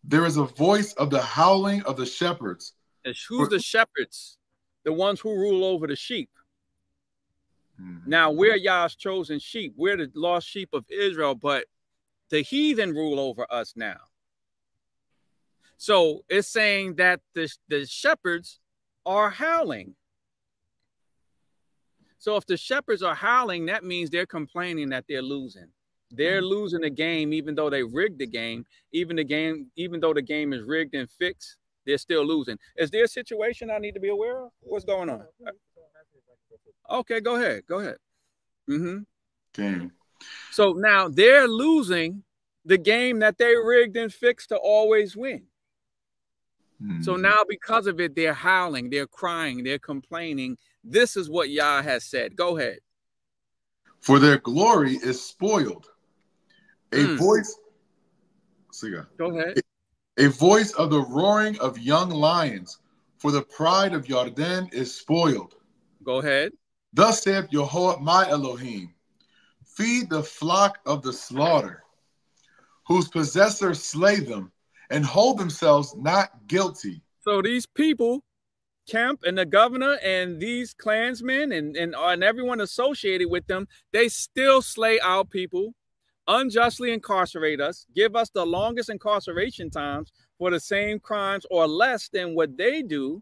Speaker 7: There is a voice of the howling of the shepherds.
Speaker 5: And who's the shepherds? The ones who rule over the sheep.
Speaker 7: Mhm.
Speaker 5: Now we're Yah's chosen sheep. We're the lost sheep of Israel, but the heathen rule over us now. So it's saying that the, the shepherds are howling. So if the shepherds are howling, that means they're complaining that they're losing. They're losing the game, even though they rigged the game. Even the game, even though the game is rigged and fixed, they're still losing. Is there a situation I need to be aware of? What's going on? Okay, go ahead. Go ahead. Mm-hmm.
Speaker 7: Okay.
Speaker 5: So now they're losing the game that they rigged and fixed to always win. So
Speaker 7: Mhm.
Speaker 5: now, because of it, they're howling, they're crying, they're complaining. This is what Yah has said. Go ahead.
Speaker 7: For their glory is spoiled. A
Speaker 5: Mm.
Speaker 7: voice, Siga.
Speaker 5: Go ahead.
Speaker 7: a voice of the roaring of young lions, for the pride of Yarden is spoiled.
Speaker 5: Go ahead.
Speaker 7: Thus saith Jehovah my Elohim, feed the flock of the slaughter, whose possessors slay them, and hold themselves not guilty.
Speaker 5: So these people, Kemp and the governor and these clansmen and, and, and everyone associated with them, they still slay our people, unjustly incarcerate us, give us the longest incarceration times for the same crimes or less than what they do,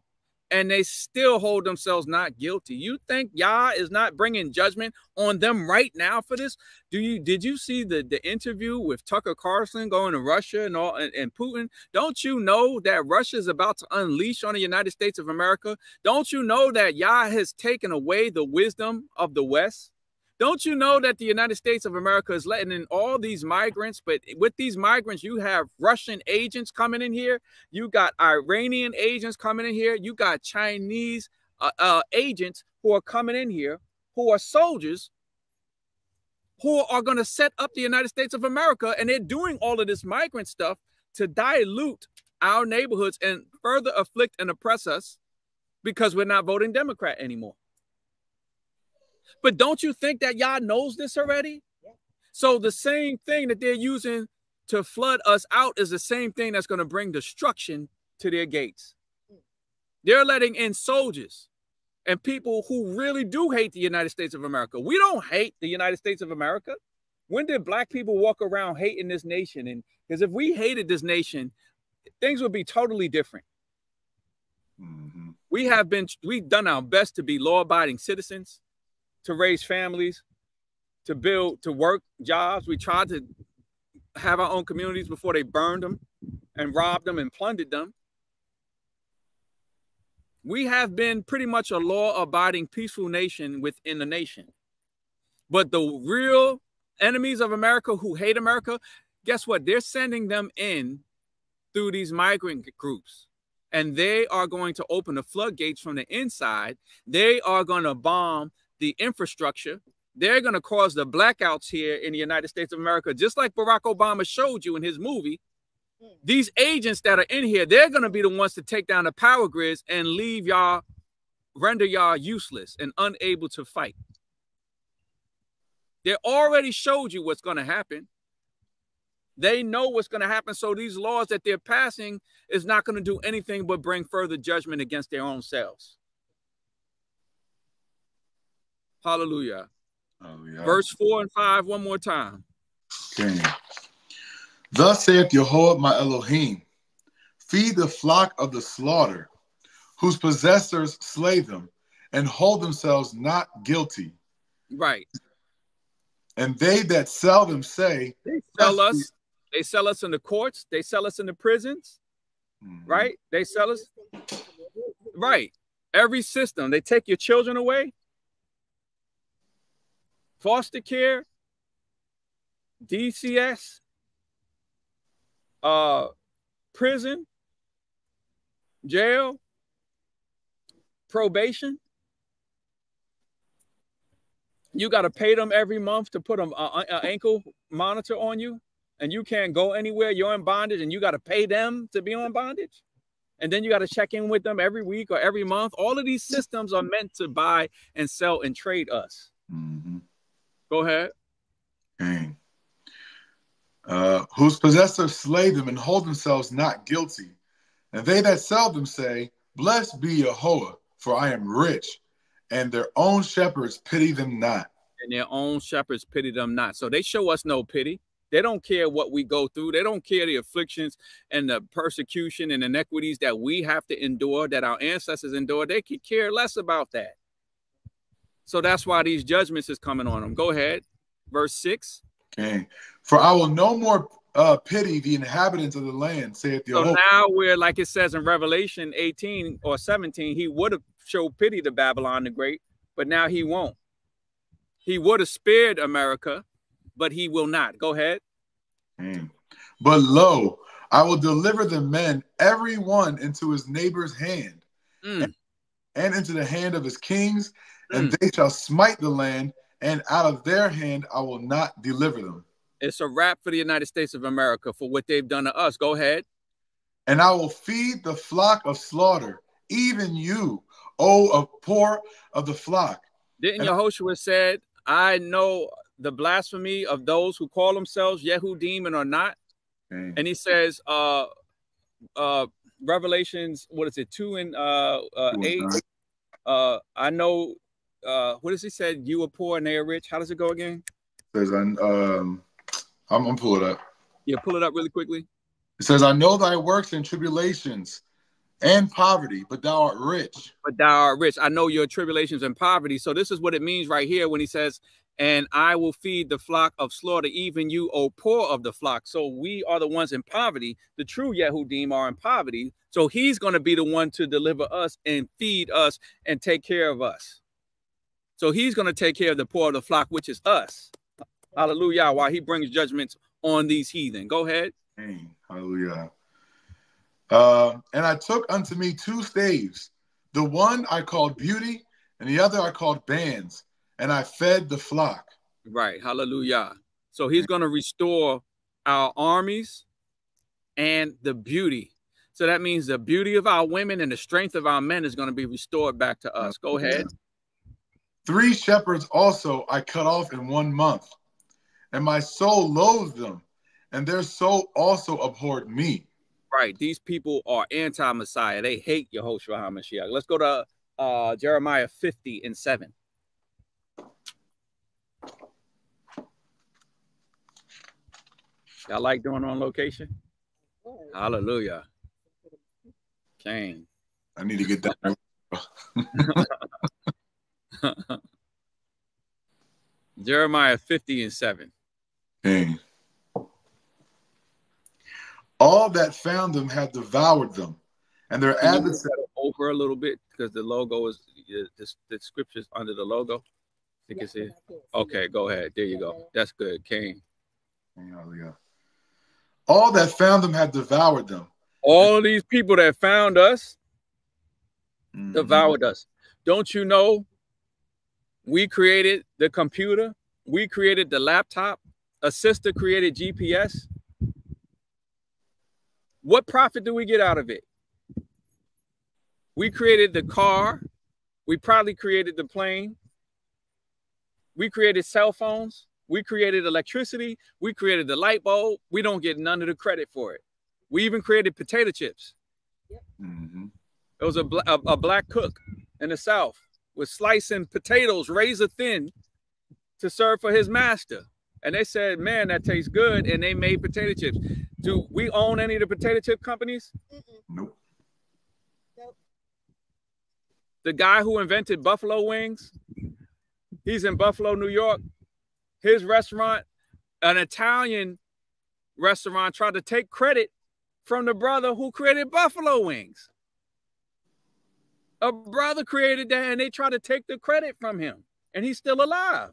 Speaker 5: and they still hold themselves not guilty. You think Yah is not bringing judgment on them right now for this? Do you did you see the the interview with Tucker Carlson going to Russia and all and, and Putin? Don't you know that Russia is about to unleash on the United States of America? Don't you know that Yah has taken away the wisdom of the West? Don't you know that the United States of America is letting in all these migrants? But with these migrants, you have Russian agents coming in here. You got Iranian agents coming in here. You got Chinese uh, uh, agents who are coming in here, who are soldiers, who are going to set up the United States of America. And they're doing all of this migrant stuff to dilute our neighborhoods and further afflict and oppress us because we're not voting Democrat anymore. But don't you think that Yah knows this already? So the same thing that they're using to flood us out is the same thing that's going to bring destruction to their gates. They're letting in soldiers and people who really do hate the United States of America. We don't hate the United States of America. When did black people walk around hating this nation? And because if we hated this nation, things would be totally different.
Speaker 7: Mhm.
Speaker 5: We have been, we've done our best to be law abiding citizens, to raise families, to build, to work jobs. We tried to have our own communities before they burned them and robbed them and plundered them. We have been pretty much a law abiding, peaceful nation within the nation. But the real enemies of America who hate America, guess what? They're sending them in through these migrant groups. And they are going to open the floodgates from the inside. They are going to bomb the infrastructure. They're going to cause the blackouts here in the United States of America, just like Barack Obama showed you in his movie. Hmm. These agents that are in here, they're going to be the ones to take down the power grids and leave y'all, render y'all useless and unable to fight. They already showed you what's going to happen. They know what's going to happen. So these laws that they're passing is not going to do anything but bring further judgment against their own selves. Hallelujah.
Speaker 7: Oh, yeah.
Speaker 5: Verse 4 and 5, one more time.
Speaker 7: Okay. Thus saith Jehovah my Elohim, feed the flock of the slaughter, whose possessors slay them, and hold themselves not guilty.
Speaker 5: Right.
Speaker 7: And they that sell them say,
Speaker 5: They sell us. They sell us in the courts. They sell us in the prisons.
Speaker 7: Mhm.
Speaker 5: Right. They sell us. Right. Every system, they take your children away. Foster care, DCS, uh, prison, jail, probation. You got to pay them every month to put an ankle monitor on you, and you can't go anywhere. You're in bondage, and you got to pay them to be on bondage. And then you got to check in with them every week or every month. All of these systems are meant to buy and sell and trade us.
Speaker 7: Mm-hmm.
Speaker 5: Go ahead.
Speaker 7: Dang. Uh, whose possessors slay them and hold themselves not guilty. And they that sell them say, Blessed be Yahweh, for I am rich, and their own shepherds pity them not.
Speaker 5: And their own shepherds pity them not. So they show us no pity. They don't care what we go through. They don't care the afflictions and the persecution and inequities that we have to endure, that our ancestors endured. They could care less about that. So that's why these judgments is coming on them. Go ahead. Verse 6.
Speaker 7: Okay. For I will no more uh, pity the inhabitants of the land, saith the
Speaker 5: So now we're like it says in Revelation 18 or 17, he would have showed pity to Babylon the Great, but now he won't. He would have spared America, but he will not. Go ahead.
Speaker 7: Mm. But lo, I will deliver the men, every one into his neighbor's hand,
Speaker 5: Mm.
Speaker 7: and into the hand of his kings, and
Speaker 5: Mm.
Speaker 7: they shall smite the land, and out of their hand I will not deliver them.
Speaker 5: It's a wrap for the United States of America for what they've done to us. Go ahead.
Speaker 7: And I will feed the flock of slaughter, even you, O of poor of the flock.
Speaker 5: Didn't
Speaker 7: And-
Speaker 5: Yehoshua said, I know the blasphemy of those who call themselves Yehudim and are not?
Speaker 7: Okay.
Speaker 5: And he says, uh uh Revelations, what is it, two and uh, uh eight? Uh I know uh what does he said? You are poor and they are rich. How does it go again?
Speaker 7: says, I, um, I'm gonna pull it up.
Speaker 5: Yeah, pull it up really quickly.
Speaker 7: It says, I know thy works and tribulations and poverty, but thou art rich.
Speaker 5: but thou art rich. I know your tribulations and poverty. So this is what it means right here when he says, and I will feed the flock of slaughter, even you, O poor of the flock. So we are the ones in poverty. The true Yehudim are in poverty. So he's going to be the one to deliver us and feed us and take care of us. So he's going to take care of the poor of the flock, which is us. Hallelujah. While he brings judgments on these heathen. Go ahead.
Speaker 7: Amen. Hallelujah. Uh, and I took unto me two staves. The one I called beauty, and the other I called bands, and I fed the flock.
Speaker 5: Right. Hallelujah. So he's going to restore our armies and the beauty. So that means the beauty of our women and the strength of our men is going to be restored back to us. Go ahead.
Speaker 7: Three shepherds also I cut off in one month, and my soul loathed them, and their soul also abhorred me.
Speaker 5: Right. These people are anti-Messiah. They hate Yehoshua HaMashiach. Let's go to uh, Jeremiah 50 and 7. Y'all like doing on location? Hallelujah. King.
Speaker 7: I need to get that.
Speaker 5: Jeremiah 50 and 7.
Speaker 7: Dang. All that found them have devoured them, and their
Speaker 5: Can you move
Speaker 7: adversaries.
Speaker 5: over a little bit because the logo is the, the scriptures under the logo. You can see. it. Okay, go ahead. There you go. That's good, King.
Speaker 7: Hallelujah. All that found them have devoured them.
Speaker 5: All these people that found us
Speaker 7: Mhm.
Speaker 5: devoured us. Don't you know? We created the computer. We created the laptop. A sister created GPS. What profit do we get out of it? We created the car. We probably created the plane. We created cell phones. We created electricity. We created the light bulb. We don't get none of the credit for it. We even created potato chips.
Speaker 7: Mhm.
Speaker 5: There was a, bla- a, a black cook in the South was slicing potatoes razor thin to serve for his master. And they said, man, that tastes good. And they made potato chips. Do we own any of the potato chip companies?
Speaker 7: Nope.
Speaker 5: The guy who invented buffalo wings, he's in Buffalo, New York. His restaurant, an Italian restaurant, tried to take credit from the brother who created buffalo wings. A brother created that, and they try to take the credit from him, and he's still alive.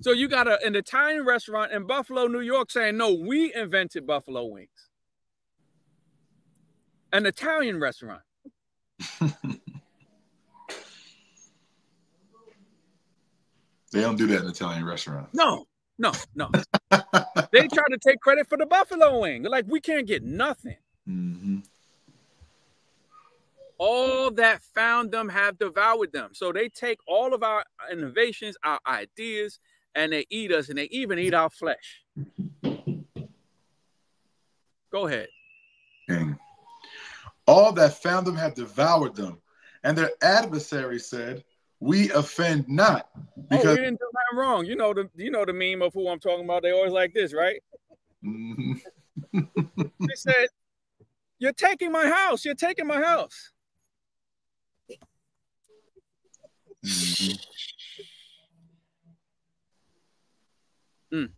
Speaker 5: So you got a, an Italian restaurant in Buffalo, New York, saying, "No, we invented buffalo wings." An Italian restaurant.
Speaker 7: They don't do that in Italian restaurants.
Speaker 5: No, no, no. they try to take credit for the buffalo wing. Like, we can't get nothing.
Speaker 7: hmm
Speaker 5: All that found them have devoured them. So they take all of our innovations, our ideas, and they eat us, and they even eat our flesh. Go ahead.
Speaker 7: King. All that found them have devoured them, and their adversary said, "We offend not,
Speaker 5: oh,
Speaker 7: because
Speaker 5: you didn't do nothing wrong. You know the you know the meme of who I'm talking about. They always like this, right?
Speaker 7: Mhm.
Speaker 5: They said, "You're taking my house. You're taking my house."
Speaker 7: Mhm.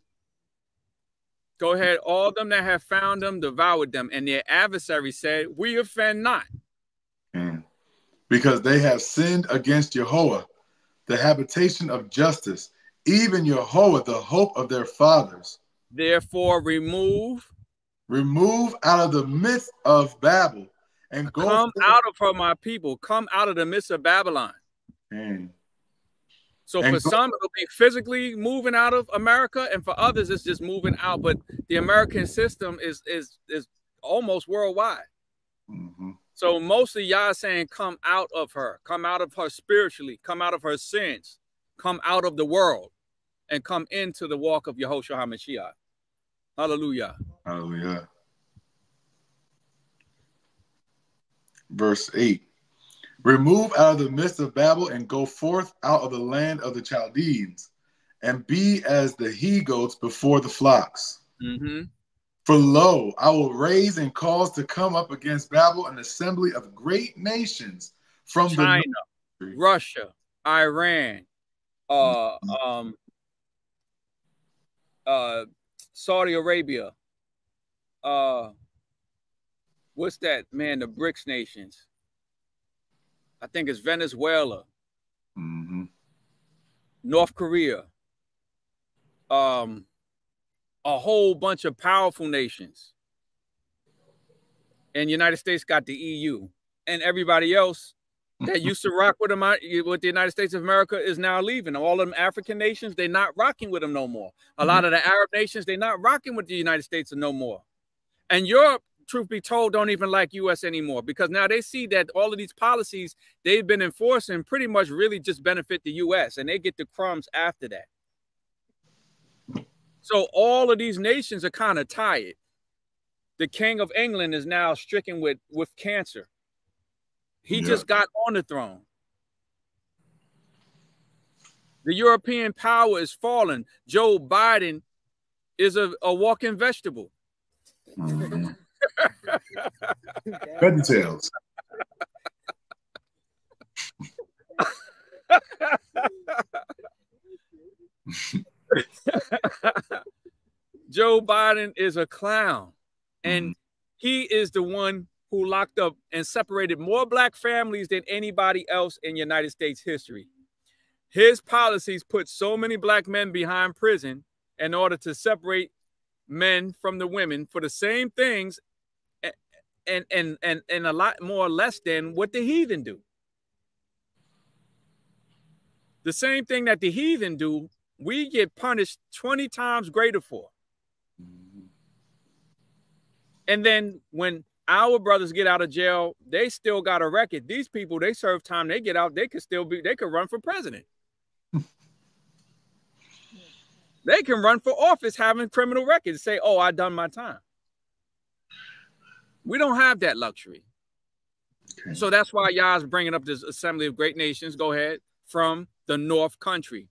Speaker 5: Go ahead. All them that have found them devoured them, and their adversary said, "We offend not."
Speaker 7: Because they have sinned against Jehovah, the habitation of justice, even Jehovah, the hope of their fathers.
Speaker 5: Therefore, remove,
Speaker 7: Remove out of the midst of Babel, and go
Speaker 5: come
Speaker 7: forth-
Speaker 5: out of her, my people. Come out of the midst of Babylon.
Speaker 7: King.
Speaker 5: So
Speaker 7: And
Speaker 5: for some, it'll be physically moving out of America, and for others, it's just moving out. But the American system is is is almost worldwide.
Speaker 7: Mhm.
Speaker 5: So most of y'all saying, "Come out of her, come out of her spiritually, come out of her sins, come out of the world, and come into the walk of Yehoshua HaMashiach." Hallelujah.
Speaker 7: Hallelujah. Verse 8 Remove out of the midst of Babel and go forth out of the land of the Chaldeans, and be as the he goats before the flocks.
Speaker 5: hmm
Speaker 7: For lo, I will raise and cause to come up against Babel an assembly of great nations from
Speaker 5: China,
Speaker 7: the
Speaker 5: Russia, Iran, uh, um, uh, Saudi Arabia. Uh, what's that man? The BRICS nations. I think it's Venezuela,
Speaker 7: Mhm.
Speaker 5: North Korea. Um, a whole bunch of powerful nations. And United States got the EU, and everybody else that used to rock with them with the United States of America is now leaving. All of them African nations, they're not rocking with them no more. A lot mm-hmm. of the Arab nations, they're not rocking with the United States no more. And Europe, truth be told, don't even like US anymore because now they see that all of these policies they've been enforcing pretty much really just benefit the US and they get the crumbs after that. So all of these nations are kind of tired. The King of England is now stricken with with cancer. He
Speaker 7: Yeah.
Speaker 5: just got on the throne. The European power is falling. Joe Biden is a, a walking vegetable.
Speaker 7: Mhm. Veggie
Speaker 5: Joe Biden is a clown. And mm-hmm. he is the one who locked up and separated more black families than anybody else in United States history. His policies put so many black men behind prison in order to separate men from the women for the same things and and and and a lot more or less than what the heathen do. The same thing that the heathen do, we get punished 20 times greater for. Mm-hmm. And then when our brothers get out of jail, they still got a record. These people, they serve time, they get out, they could still be, they could run for president. they can run for office having criminal records, say, oh, I done my time. We don't have that luxury.
Speaker 7: Okay.
Speaker 5: So that's why Yah's bringing up this assembly of great nations. Go ahead from the North Country.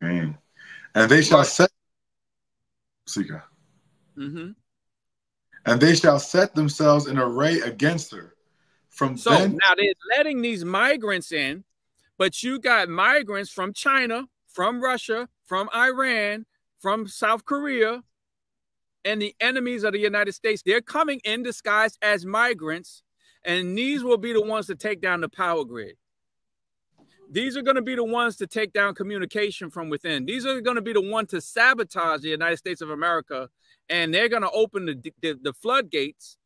Speaker 7: And they shall set Sika.
Speaker 5: hmm
Speaker 7: and they shall set themselves in array against her. From
Speaker 5: So
Speaker 7: then,
Speaker 5: now they're letting these migrants in, but you got migrants from China, from Russia, from Iran, from South Korea, and the enemies of the United States. They're coming in disguise as migrants, and these will be the ones to take down the power grid. These are going to be the ones to take down communication from within. These are going to be the one to sabotage the United States of America, and they're going to open the, the, the floodgates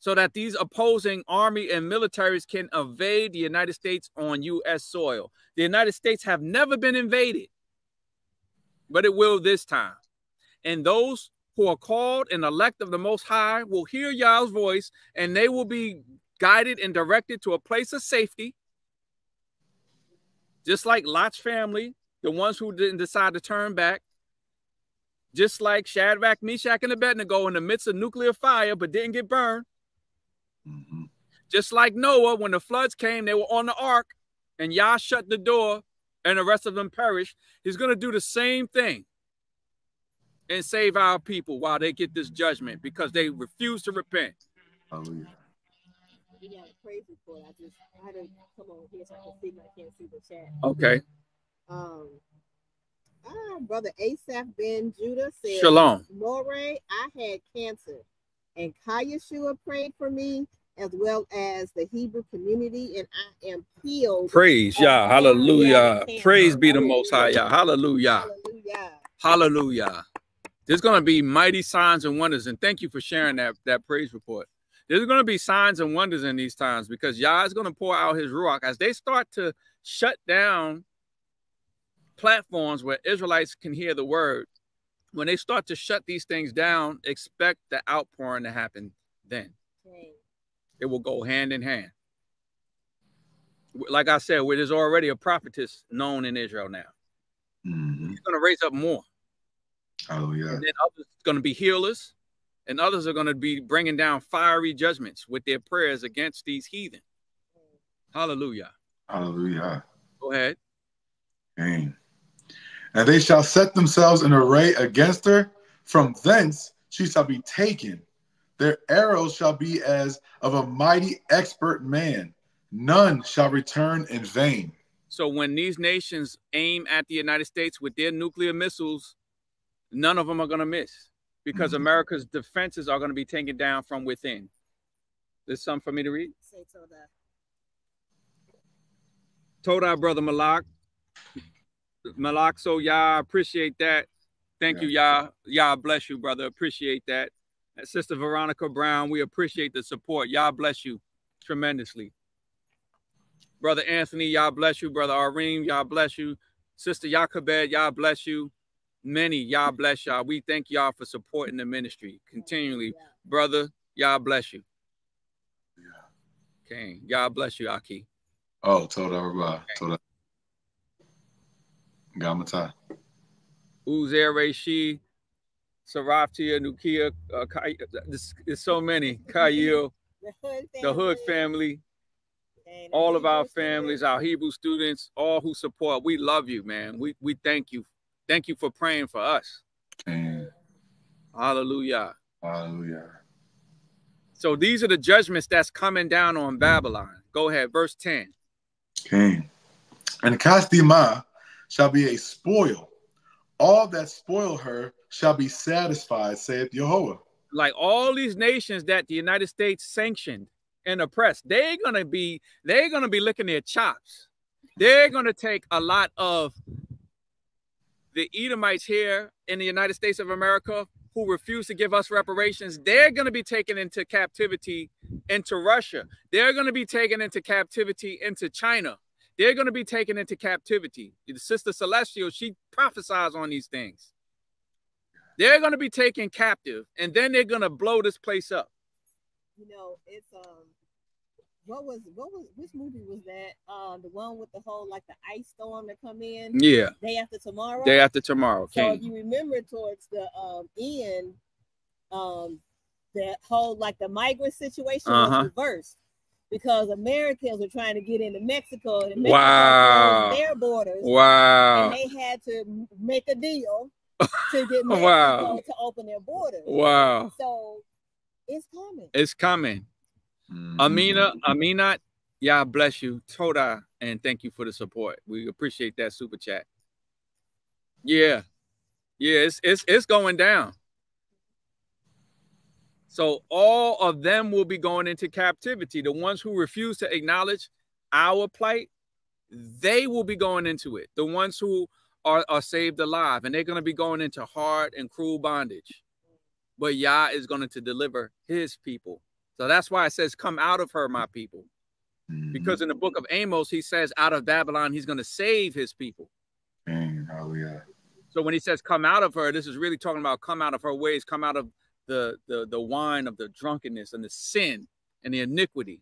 Speaker 5: so that these opposing army and militaries can invade the United States on U.S. soil. The United States have never been invaded, but it will this time. And those who are called and elect of the Most High will hear Yah's voice, and they will be guided and directed to a place of safety. Just like Lot's family, the ones who didn't decide to turn back, just like Shadrach, Meshach, and Abednego in the midst of nuclear fire but didn't get burned. Mm-hmm. Just like Noah, when the floods came, they were on the ark and Yah shut the door and the rest of them perished. He's going to do the same thing and save our people while they get this judgment because they refuse to repent.
Speaker 6: Hallelujah. Got a praise report. I just I had to come on here so I can see. I can't see the chat.
Speaker 5: Okay.
Speaker 6: Um. Ah, brother Asaph Ben Judah said,
Speaker 5: Shalom.
Speaker 6: Moray, I had cancer, and Khai Yashua prayed for me as well as the Hebrew community, and I am healed.
Speaker 5: Praise Yah. Hallelujah. Praise be the Most High Yah. Hallelujah.
Speaker 6: Hallelujah.
Speaker 5: Hallelujah. There's going to be mighty signs and wonders. And thank you for sharing that, that praise report. There's going to be signs and wonders in these times because Yah is going to pour out his Ruach as they start to shut down platforms where Israelites can hear the word. When they start to shut these things down, expect the outpouring to happen then. Okay. It will go hand in hand. Like I said, where there's already a prophetess known in Israel now. Mm-hmm. He's going to raise up more.
Speaker 7: Oh yeah.
Speaker 5: And then others going to be healers, and others are going to be bringing down fiery judgments with their prayers against these heathen. Hallelujah.
Speaker 7: Hallelujah.
Speaker 5: Go ahead.
Speaker 7: Amen. And they shall set themselves in array against her. From thence she shall be taken. Their arrows shall be as of a mighty expert man. None shall return in vain.
Speaker 5: So when these nations aim at the United States with their nuclear missiles, none of them are going to miss because mm-hmm. America's defenses are going to be taken down from within. There's something for me to read? Say Toda. Toda, brother Malak. Malak, so Yah, appreciate that. Thank yeah. you, Yah. Yah bless you, brother. Appreciate that. And Sister Veronica Brown, we appreciate the support. Yah bless you tremendously. Brother Anthony, Yah bless you. Brother Areem, Yah bless you. Sister Yakabed, Yah bless you many. Y'all bless y'all. We thank y'all for supporting the ministry continually. Brother, y'all bless you. Yeah. Okay. Y'all bless you, Aki.
Speaker 7: Oh, told everybody. Told her. Gamata.
Speaker 5: Uzair Reishi, Saraftia, Nukia, uh, there's so many. Kayil, the Hood family, the Hood family all of our families, our Hebrew students, all who support. We love you, man. We we thank you Thank you for praying for us. Amen. Hallelujah.
Speaker 7: Hallelujah.
Speaker 5: So these are the judgments that's coming down on Babylon. Go ahead, verse 10.
Speaker 7: Okay. And Kasdima shall be a spoil. All that spoil her shall be satisfied, saith Jehovah.
Speaker 5: Like all these nations that the United States sanctioned and oppressed, they're gonna be they're gonna be licking their chops. They're gonna take a lot of the Edomites here in the United States of America who refuse to give us reparations, they're going to be taken into captivity into Russia. They're going to be taken into captivity into China. They're going to be taken into captivity. The sister Celestial, she prophesies on these things. They're going to be taken captive, and then they're going to blow this place up.
Speaker 6: You know, it's um what was what was which movie was that? Uh, the one with the whole like the ice storm that come in.
Speaker 5: Yeah.
Speaker 6: Day after tomorrow.
Speaker 5: Day after tomorrow.
Speaker 6: So King. you remember towards the um end, um, that whole like the migrant situation uh-huh. was reversed because Americans were trying to get into Mexico and Mexico
Speaker 5: wow.
Speaker 6: their borders.
Speaker 5: Wow.
Speaker 6: And they had to make a deal to get Mexico wow. to open their borders.
Speaker 5: Wow.
Speaker 6: So it's coming.
Speaker 5: It's coming. Mm-hmm. Amina, Aminat, yeah, bless you. Toda, and thank you for the support. We appreciate that super chat. Yeah. Yeah, it's it's it's going down. So all of them will be going into captivity. The ones who refuse to acknowledge our plight, they will be going into it. The ones who are, are saved alive, and they're going to be going into hard and cruel bondage. But Yah is going to deliver his people. So that's why it says, Come out of her, my people.
Speaker 7: Mhm.
Speaker 5: Because in the book of Amos, he says, Out of Babylon, he's going to save his people.
Speaker 7: Hallelujah.
Speaker 5: So when he says come out of her, this is really talking about come out of her ways, come out of the the the wine of the drunkenness and the sin and the iniquity.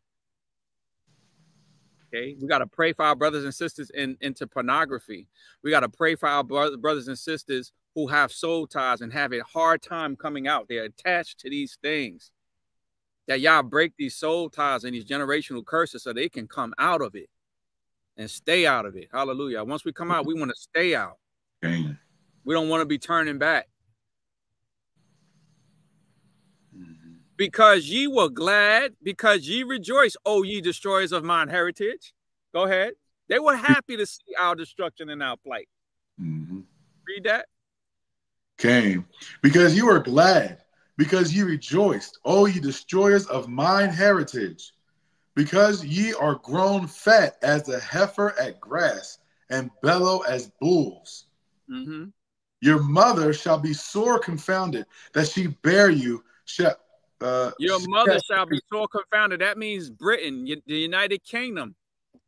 Speaker 5: Okay, we got to pray for our brothers and sisters in into pornography. We got to pray for our bro- brothers and sisters who have soul ties and have a hard time coming out. They're attached to these things. That y'all break these soul ties and these generational curses so they can come out of it and stay out of it. Hallelujah. Once we come out, we want to stay out.
Speaker 7: Amen.
Speaker 5: We don't want to be turning back.
Speaker 7: Mhm.
Speaker 5: Because ye were glad, because ye rejoice, O ye destroyers of mine heritage. Go ahead. They were happy to see our destruction and our plight.
Speaker 7: Mhm.
Speaker 5: Read that.
Speaker 7: Came because you were glad, because ye rejoiced, O ye destroyers of mine heritage, because ye are grown fat as the heifer at grass, and bellow as bulls.
Speaker 5: Mhm.
Speaker 7: Your mother shall be sore confounded that she bear you. Shall, uh,
Speaker 5: Your mother
Speaker 7: shall
Speaker 5: be sore confounded. That means Britain, the United Kingdom,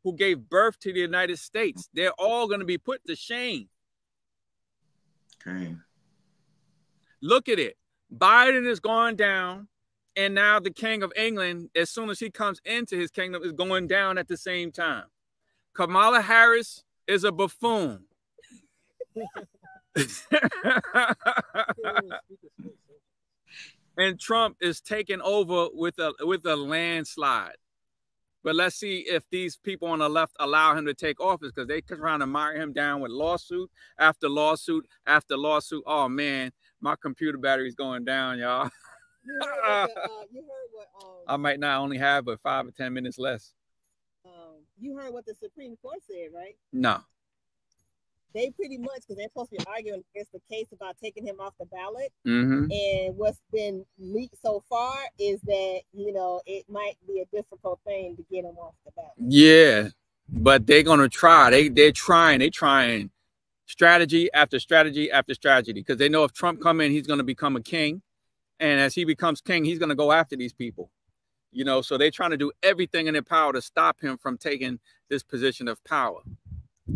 Speaker 5: who gave birth to the United States. They're all going to be put to shame.
Speaker 7: Okay.
Speaker 5: Look at it. Biden is going down, and now the King of England, as soon as he comes into his kingdom, is going down at the same time. Kamala Harris is a buffoon. and Trump is taking over with a with a landslide. But let's see if these people on the left allow him to take office because they're trying to mire him down with lawsuit after lawsuit after lawsuit. Oh man, my computer battery's going down, y'all.
Speaker 6: You heard what, uh, you heard what
Speaker 5: I
Speaker 6: um,
Speaker 5: might not only have but five or ten minutes less.
Speaker 6: um, you heard what the Supreme Court said, right?
Speaker 5: No.
Speaker 6: They pretty much because they're supposed to be arguing against the case about taking him off the ballot.
Speaker 5: Mm-hmm.
Speaker 6: And what's been leaked so far is that you know it might be a difficult thing to get him off the ballot.
Speaker 5: Yeah, but they're gonna try. They they're trying. They're trying strategy after strategy after strategy because they know if Trump come in, he's gonna become a king, and as he becomes king, he's gonna go after these people. You know, so they're trying to do everything in their power to stop him from taking this position of power.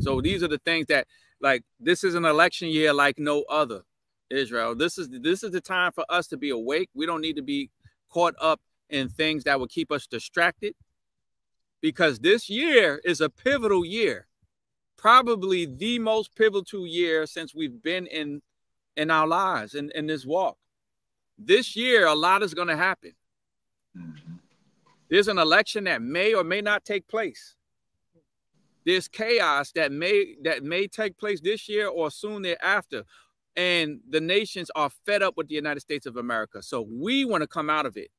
Speaker 5: So these are the things that, like, this is an election year like no other. Israel, this is this is the time for us to be awake. We don't need to be caught up in things that will keep us distracted because this year is a pivotal year probably the most pivotal year since we've been in in our lives in, in this walk. This year a lot is going to happen.
Speaker 7: Mhm.
Speaker 5: there's an election that may or may not take place. There's chaos that may that may take place this year or soon thereafter. And the nations are fed up with the united states of america. So we want to come out of it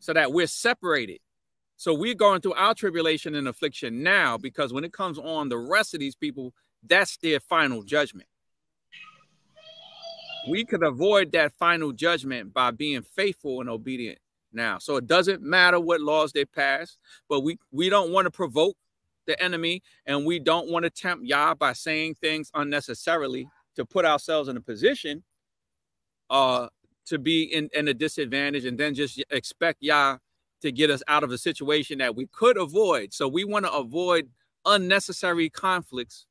Speaker 5: so that we're separated so we're going through our tribulation and affliction now because when it comes on the rest of these people that's their final judgment. We could avoid that final judgment by being faithful and obedient now. So it doesn't matter what laws they pass but we we don't want to provoke the enemy and we don't want to tempt Yah by saying things unnecessarily to put ourselves in a position uh to be in, in a disadvantage and then just expect Yah to get us out of a situation that we could avoid. So we want to avoid unnecessary conflicts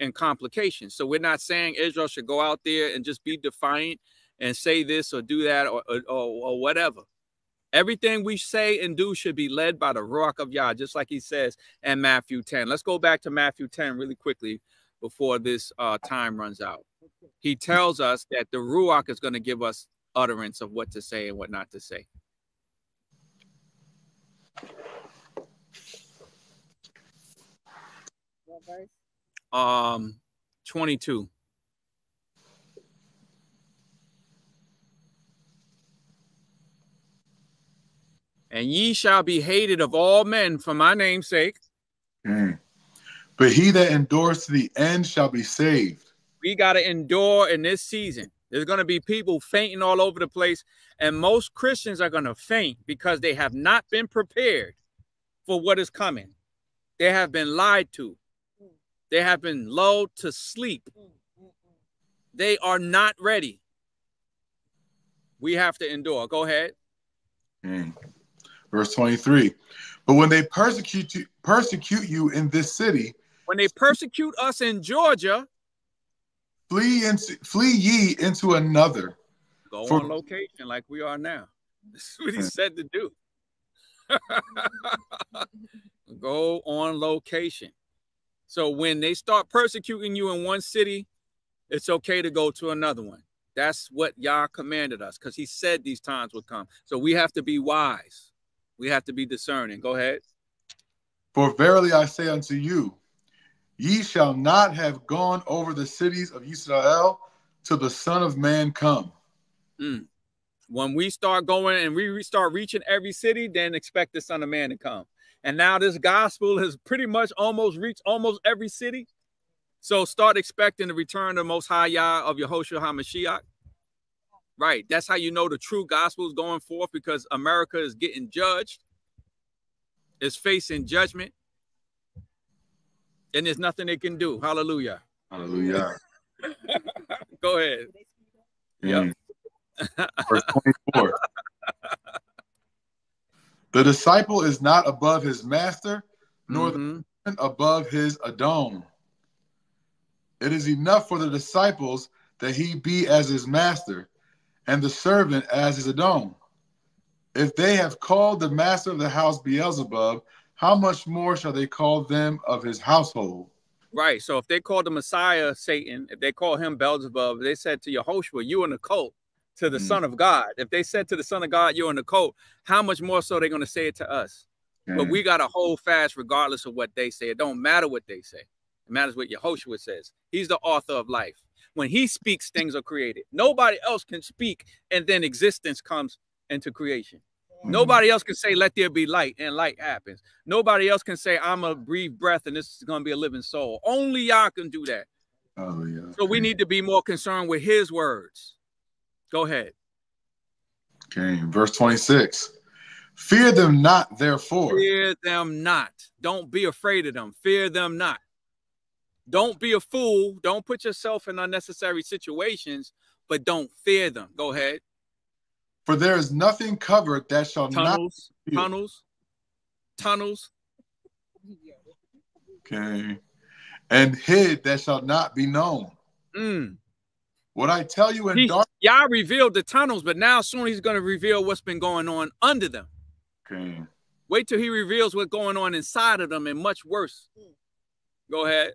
Speaker 5: and complications. So we're not saying Israel should go out there and just be defiant and say this or do that or, or, or whatever. Everything we say and do should be led by the rock of Yah, just like he says in Matthew 10. Let's go back to Matthew 10 really quickly before this uh, time runs out. He tells us that the Ruach is going to give us utterance of what to say and what not to say.
Speaker 6: Verse?
Speaker 5: Um, 22. And ye shall be hated of all men for my name's sake.
Speaker 7: Okay. But he that endures to the end shall be saved.
Speaker 5: We got to endure in this season. There's going to be people fainting all over the place, and most Christians are going to faint because they have not been prepared for what is coming. They have been lied to. They have been lulled to sleep. Mm, mm, mm. They are not ready. We have to endure. Go ahead.
Speaker 7: Mm. Verse 23. But when they persecute you, persecute you in this city,
Speaker 5: When they persecute us in Georgia,
Speaker 7: flee into flee ye into another.
Speaker 5: go
Speaker 7: For-
Speaker 5: on location like we are now. This is what he hmm. said to do. go on location. So when they start persecuting you in one city, it's okay to go to another one. That's what Yah commanded us because he said these times would come. So we have to be wise. We have to be discerning. Go ahead.
Speaker 7: For verily I say unto you, ye shall not have gone over the cities of Israel till the Son of Man come.
Speaker 5: Mm. When we start going and we start reaching every city, then expect the Son of Man to come. And now this gospel has pretty much almost reached almost every city. So start expecting the return of the Most High Yah of Yehoshua HaMashiach. Right. That's how you know the true gospel is going forth because America is getting judged, is facing judgment, and there's nothing they can do. Hallelujah.
Speaker 7: Hallelujah.
Speaker 5: Go ahead. Yep.
Speaker 7: Mm. Verse 24. the disciple is not above his master, nor the
Speaker 5: Mhm.
Speaker 7: servant above his adon. It is enough for the disciples that he be as his master, and the servant as his adon. If they have called the master of the house Beelzebub, how much more shall they call them of his household?
Speaker 5: Right. So if they call the Messiah Satan, if they call him Beelzebub, they said to Yehoshua, you in the cult to the
Speaker 7: Mm.
Speaker 5: Son of God. If they said to the Son of God, you're in the cult, how much more so they're going to say it to us? But mm. we got to hold fast regardless of what they say. It don't matter what they say. It matters what Yehoshua says. He's the author of life. When he speaks, things are created. Nobody else can speak, and then existence comes into creation. Mm. Nobody else can say, let there be light, and light happens. Nobody else can say, I'm going to breathe breath, and this is going to be a living soul. Only Yah can do that.
Speaker 7: Oh, Hallelujah.
Speaker 5: So we mm. need to be more concerned with his words. Go ahead.
Speaker 7: Okay, verse 26. Fear them not, therefore.
Speaker 5: Fear them not. Don't be afraid of them. Fear them not. Don't be a fool. Don't put yourself in unnecessary situations, but don't fear them. Go ahead.
Speaker 7: For there is nothing covered that shall not.
Speaker 5: Tunnels,
Speaker 7: be-
Speaker 5: tunnels, tunnels.
Speaker 7: Okay. And hid that shall not be known.
Speaker 5: Mm.
Speaker 7: What I tell you in
Speaker 5: He-
Speaker 7: dark.
Speaker 5: Yah revealed the tunnels, but now soon he's going to reveal what's been going on under them.
Speaker 7: Okay.
Speaker 5: Wait till he reveals what's going on inside of them and much worse. Go ahead.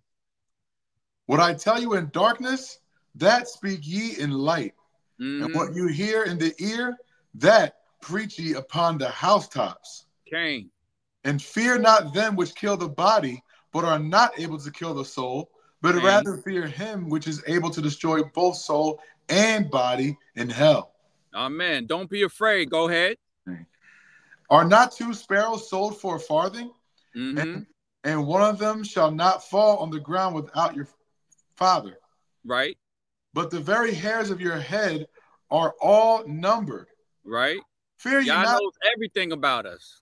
Speaker 7: What I tell you in darkness, that speak ye in light.
Speaker 5: Mhm.
Speaker 7: And what you hear in the ear, that preach ye upon the housetops.
Speaker 5: Cain.
Speaker 7: And fear not them which kill the body, but are not able to kill the soul, but
Speaker 5: Amen.
Speaker 7: rather fear him which is able to destroy both soul and body in hell.
Speaker 5: Amen. Don't be afraid. Go ahead.
Speaker 7: Are not two sparrows sold for a farthing?
Speaker 5: Mhm.
Speaker 7: And, and one of them shall not fall on the ground without your father.
Speaker 5: Right.
Speaker 7: But the very hairs of your head are all numbered.
Speaker 5: Right.
Speaker 7: Fear
Speaker 5: Yah
Speaker 7: not.
Speaker 5: knows everything about us,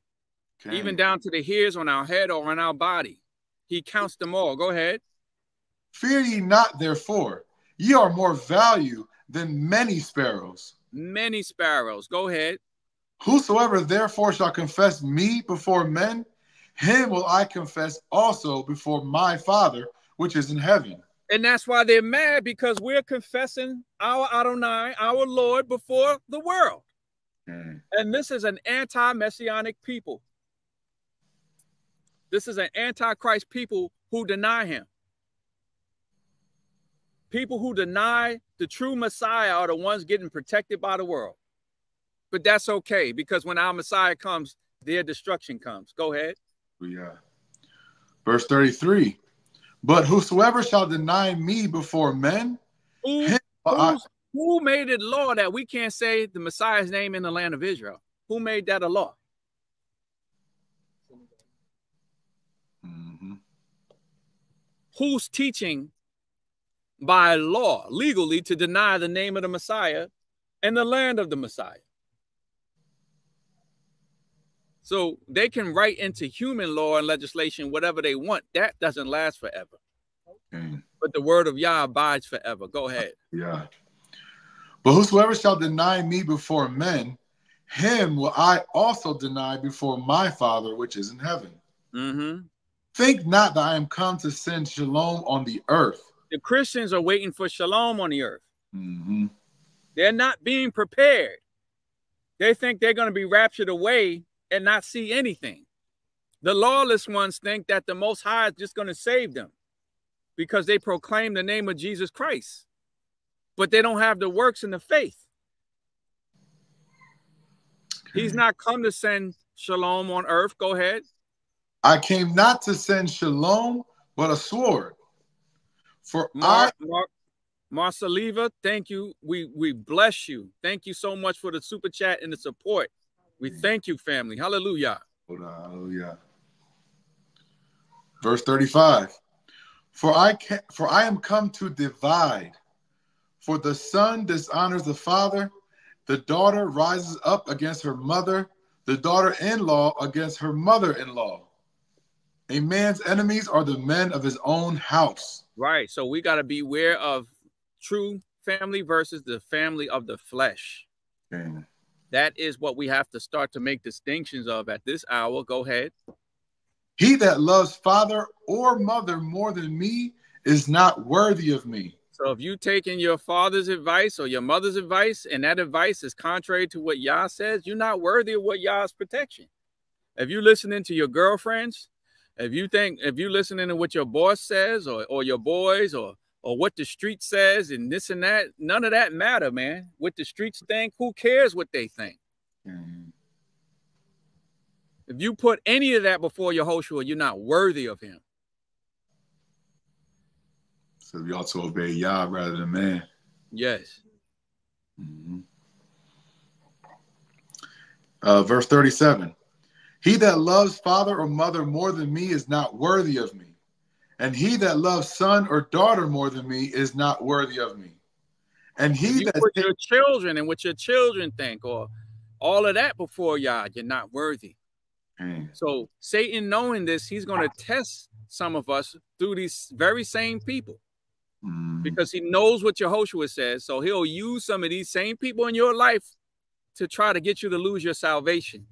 Speaker 7: Okay.
Speaker 5: even down to the hairs on our head or on our body. He counts them all. Go ahead.
Speaker 7: Fear ye not, therefore. Ye are more value than many sparrows.
Speaker 5: Many sparrows. Go ahead.
Speaker 7: Whosoever therefore shall confess me before men, him will I confess also before my Father which is in heaven.
Speaker 5: And that's why they're mad because we're confessing our Adonai, our Lord, before the world.
Speaker 7: Okay.
Speaker 5: And this is an anti messianic people. This is an antichrist people who deny him. People who deny the true Messiah are the ones getting protected by the world. But that's okay because when our Messiah comes, their destruction comes. Go ahead.
Speaker 7: Yeah. Verse 33. But whosoever shall deny me before men,
Speaker 5: Who,
Speaker 7: him I-
Speaker 5: who made it law that we can't say the Messiah's name in the land of Israel? Who made that a law?
Speaker 7: Mhm.
Speaker 5: Who's teaching by law, legally, to deny the name of the Messiah and the land of the Messiah. So they can write into human law and legislation whatever they want. That doesn't last forever.
Speaker 7: Okay.
Speaker 5: But the word of Yah abides forever. Go ahead.
Speaker 7: Yeah. But whosoever shall deny me before men, him will I also deny before my Father which is in heaven.
Speaker 5: Mm-hmm.
Speaker 7: Think not that I am come to send shalom on the earth.
Speaker 5: The Christians are waiting for shalom on the earth.
Speaker 7: Mhm.
Speaker 5: They're not being prepared. They think they're going to be raptured away and not see anything. The lawless ones think that the Most High is just going to save them because they proclaim the name of Jesus Christ, but they don't have the works and the faith. He's not come to send shalom on earth. Go ahead.
Speaker 7: I came not to send shalom, but a sword. For
Speaker 5: Mark, Mark, Marsaliva, thank you. We we bless you. Thank you so much for the super chat and the support. We thank you, family. Hallelujah.
Speaker 7: Hallelujah. Verse 35. For I can for I am come to divide. For the son dishonors the father, the daughter rises up against her mother, the daughter-in-law against her mother-in-law. A man's enemies are the men of his own house.
Speaker 5: Right. So we got to beware of true family versus the family of the flesh.
Speaker 7: Okay.
Speaker 5: That is what we have to start to make distinctions of at this hour. Go ahead.
Speaker 7: He that loves father or mother more than me is not worthy of me.
Speaker 5: So if you taking your father's advice or your mother's advice, and that advice is contrary to what Yah says, you're not worthy of what Yah's protection. If you listening to your girlfriends, if you think if you listening to what your boss says or, or your boys or or what the street says and this and that, none of that matter, man. What the streets think, who cares what they think?
Speaker 7: Mhm.
Speaker 5: If you put any of that before your Yehoshua, you're not worthy of him.
Speaker 7: So we ought to obey Yah rather than man.
Speaker 5: Yes.
Speaker 7: Mhm. Uh, verse 37 He that loves father or mother more than me is not worthy of me. And he that loves son or daughter more than me is not worthy of me. And he
Speaker 5: you
Speaker 7: that
Speaker 5: put your children and what your children think, or all of that before Yah, you're not worthy.
Speaker 7: Mm,
Speaker 5: So Satan, knowing this, he's going to test some of us through these very same people
Speaker 7: mm,
Speaker 5: because he knows what Yehoshua says. So he'll use some of these same people in your life to try to get you to lose your salvation.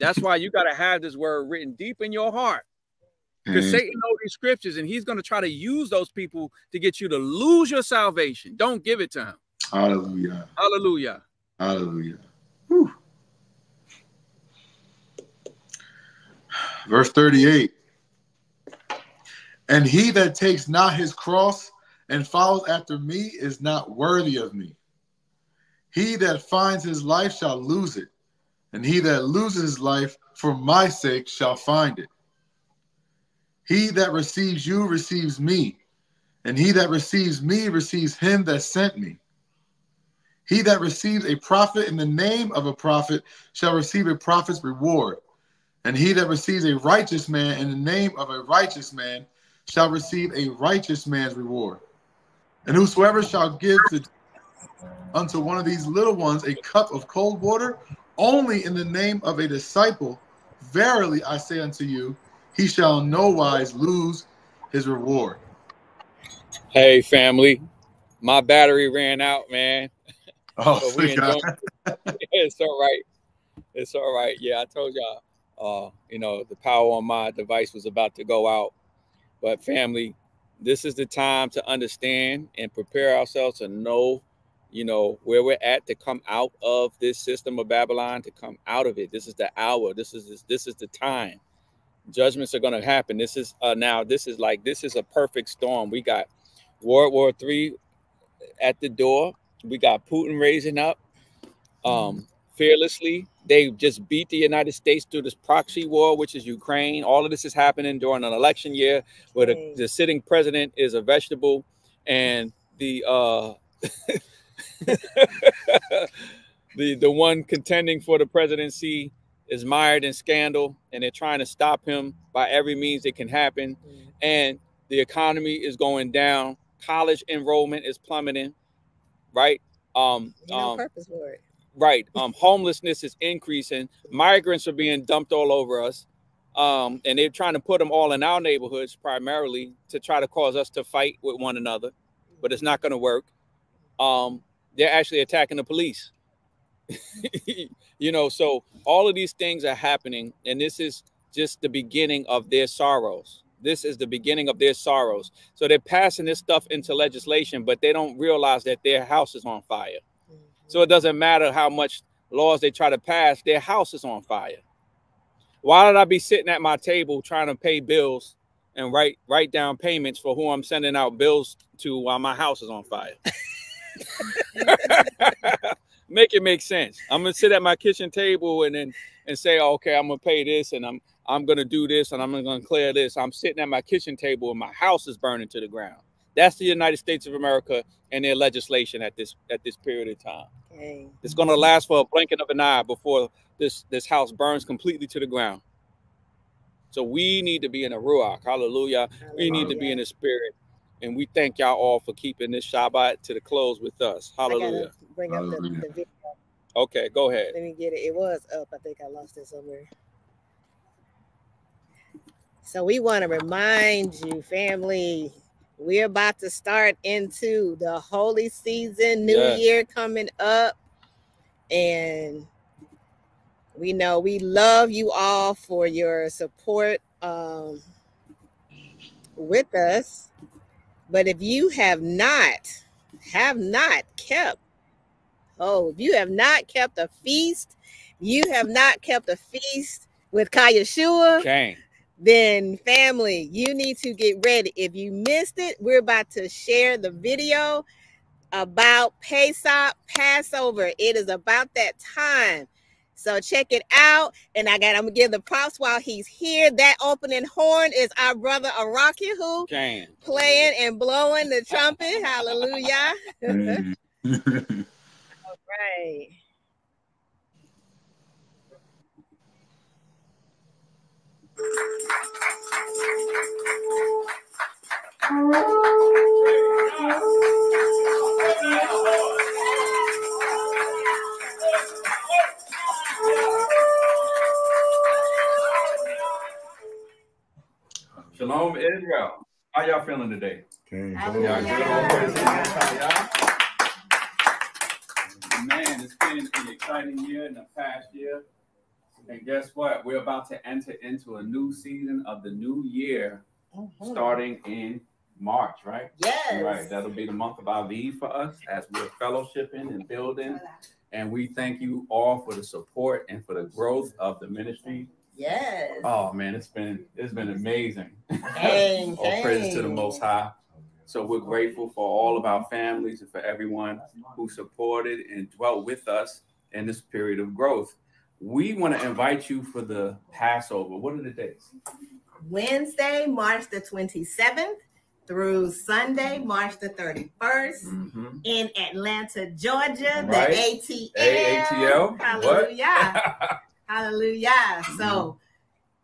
Speaker 5: That's why you got to have this word written deep in your heart. Because
Speaker 7: mm.
Speaker 5: Satan knows these scriptures and he's going to try to use those people to get you to lose your salvation. Don't give it to him.
Speaker 7: Hallelujah.
Speaker 5: Hallelujah.
Speaker 7: Hallelujah. Whew. Verse 38 And he that takes not his cross and follows after me is not worthy of me. He that finds his life shall lose it, and he that loses his life for my sake shall find it. He that receives you receives me, and he that receives me receives him that sent me. He that receives a prophet in the name of a prophet shall receive a prophet's reward. And he that receives a righteous man in the name of a righteous man shall receive a righteous man's reward. And whosoever shall give to, unto one of these little ones a cup of cold water, only in the name of a disciple, verily I say unto you, he shall no wise lose his reward.
Speaker 5: Hey, family. My battery ran out, man.
Speaker 7: Oh,
Speaker 5: we it's all right. It's all right. Yeah, I told y'all. Uh, you know, the power on my device was about to go out. But family, this is the time to understand and prepare ourselves to know, you know, where we're at to come out of this system of Babylon, to come out of it. This is the hour. This is this, this is the time. Judgments are going to happen. This is uh, now. This is like this is a perfect storm. We got World War Three at the door. We got Putin raising up um, fearlessly. They just beat the United States through this proxy war, which is Ukraine. All of this is happening during an election year where the, the sitting president is a vegetable and the uh, the the one contending for the presidency is mired in scandal and they're trying to stop him by every means that can happen and the economy is going down college enrollment is plummeting, right? Um,
Speaker 6: You know,
Speaker 5: um,
Speaker 6: purpose for it.
Speaker 5: right. Um, homelessness is increasing. Migrants are being dumped all over us. Um, and they're trying to put them all in our neighborhoods primarily to try to cause us to fight with one another, but it's not going to work. Um, they're actually attacking the police. you know, so all of these things are happening, and this is just the beginning of their sorrows. This is the beginning of their sorrows. So they're passing this stuff into legislation, but they don't realize that their house is on fire. So it mm-hmm. doesn't matter how much laws they try to pass, their house is on fire. Why did I be sitting at my table trying to pay bills and write write down payments for who I'm sending out bills to while my house is on fire? make it make sense. I'm gonna sit at my kitchen table and then and say, okay, I'm gonna pay this and I'm I'm gonna do this and I'm gonna clear this. I'm sitting at my kitchen table and my house is burning to the ground. That's the United States of America and their legislation at this at this period of time.
Speaker 6: Okay.
Speaker 5: It's gonna last for a blinking of an eye before this this house burns completely to the ground. So we need to be in a ruach, hallelujah. We need to be in the spirit, and we thank y'all all for keeping this Shabbat to the close with us. Hallelujah.
Speaker 6: bring up the, the video.
Speaker 5: Okay, go ahead.
Speaker 6: Let me get it. It was up. I think I lost it somewhere. So we want to remind you, family, we're about to start into the holy season, new
Speaker 5: Yes.
Speaker 6: year coming up. And we know we love you all for your support um, with us. But if you have not, have not kept Oh, if you have not kept a feast, you have not kept a feast with Khai Yashua,
Speaker 5: Kane.
Speaker 6: then family, you need to get ready. If you missed it, we're about to share the video about Pesach Passover. It is about that time. So check it out. And I got I'm gonna give the props while he's here. That opening horn is our brother Araki who
Speaker 5: Kane.
Speaker 6: playing and blowing the trumpet. Hallelujah. Mm.
Speaker 7: Amen.
Speaker 6: right.
Speaker 5: Shalom, Israel. How y'all feeling today?
Speaker 7: Okay.
Speaker 5: Y'all good? All praise to the Most High, y'all? Man, it's been an exciting year in the past year. And guess what? We're about to enter into a new season of the new year starting in March, right?
Speaker 6: Yes.
Speaker 5: Right. That'll be the month of Aviv for us as we're fellowshipping and building. And we thank you all for the support and for the growth of the ministry.
Speaker 6: Yes.
Speaker 5: Oh man, it's been it's been amazing.
Speaker 6: Dang,
Speaker 5: all praises to the. Most High. So we're grateful for all of our families and for everyone who supported and dwelt with us in this period of growth. We want to invite you for the Passover. What are the dates?
Speaker 6: Wednesday, March the 27th through Sunday, March the 31st
Speaker 5: Mm-hmm.
Speaker 6: in Atlanta, Georgia, the ATL.
Speaker 5: AATL? What?
Speaker 6: Hallelujah. Hallelujah. So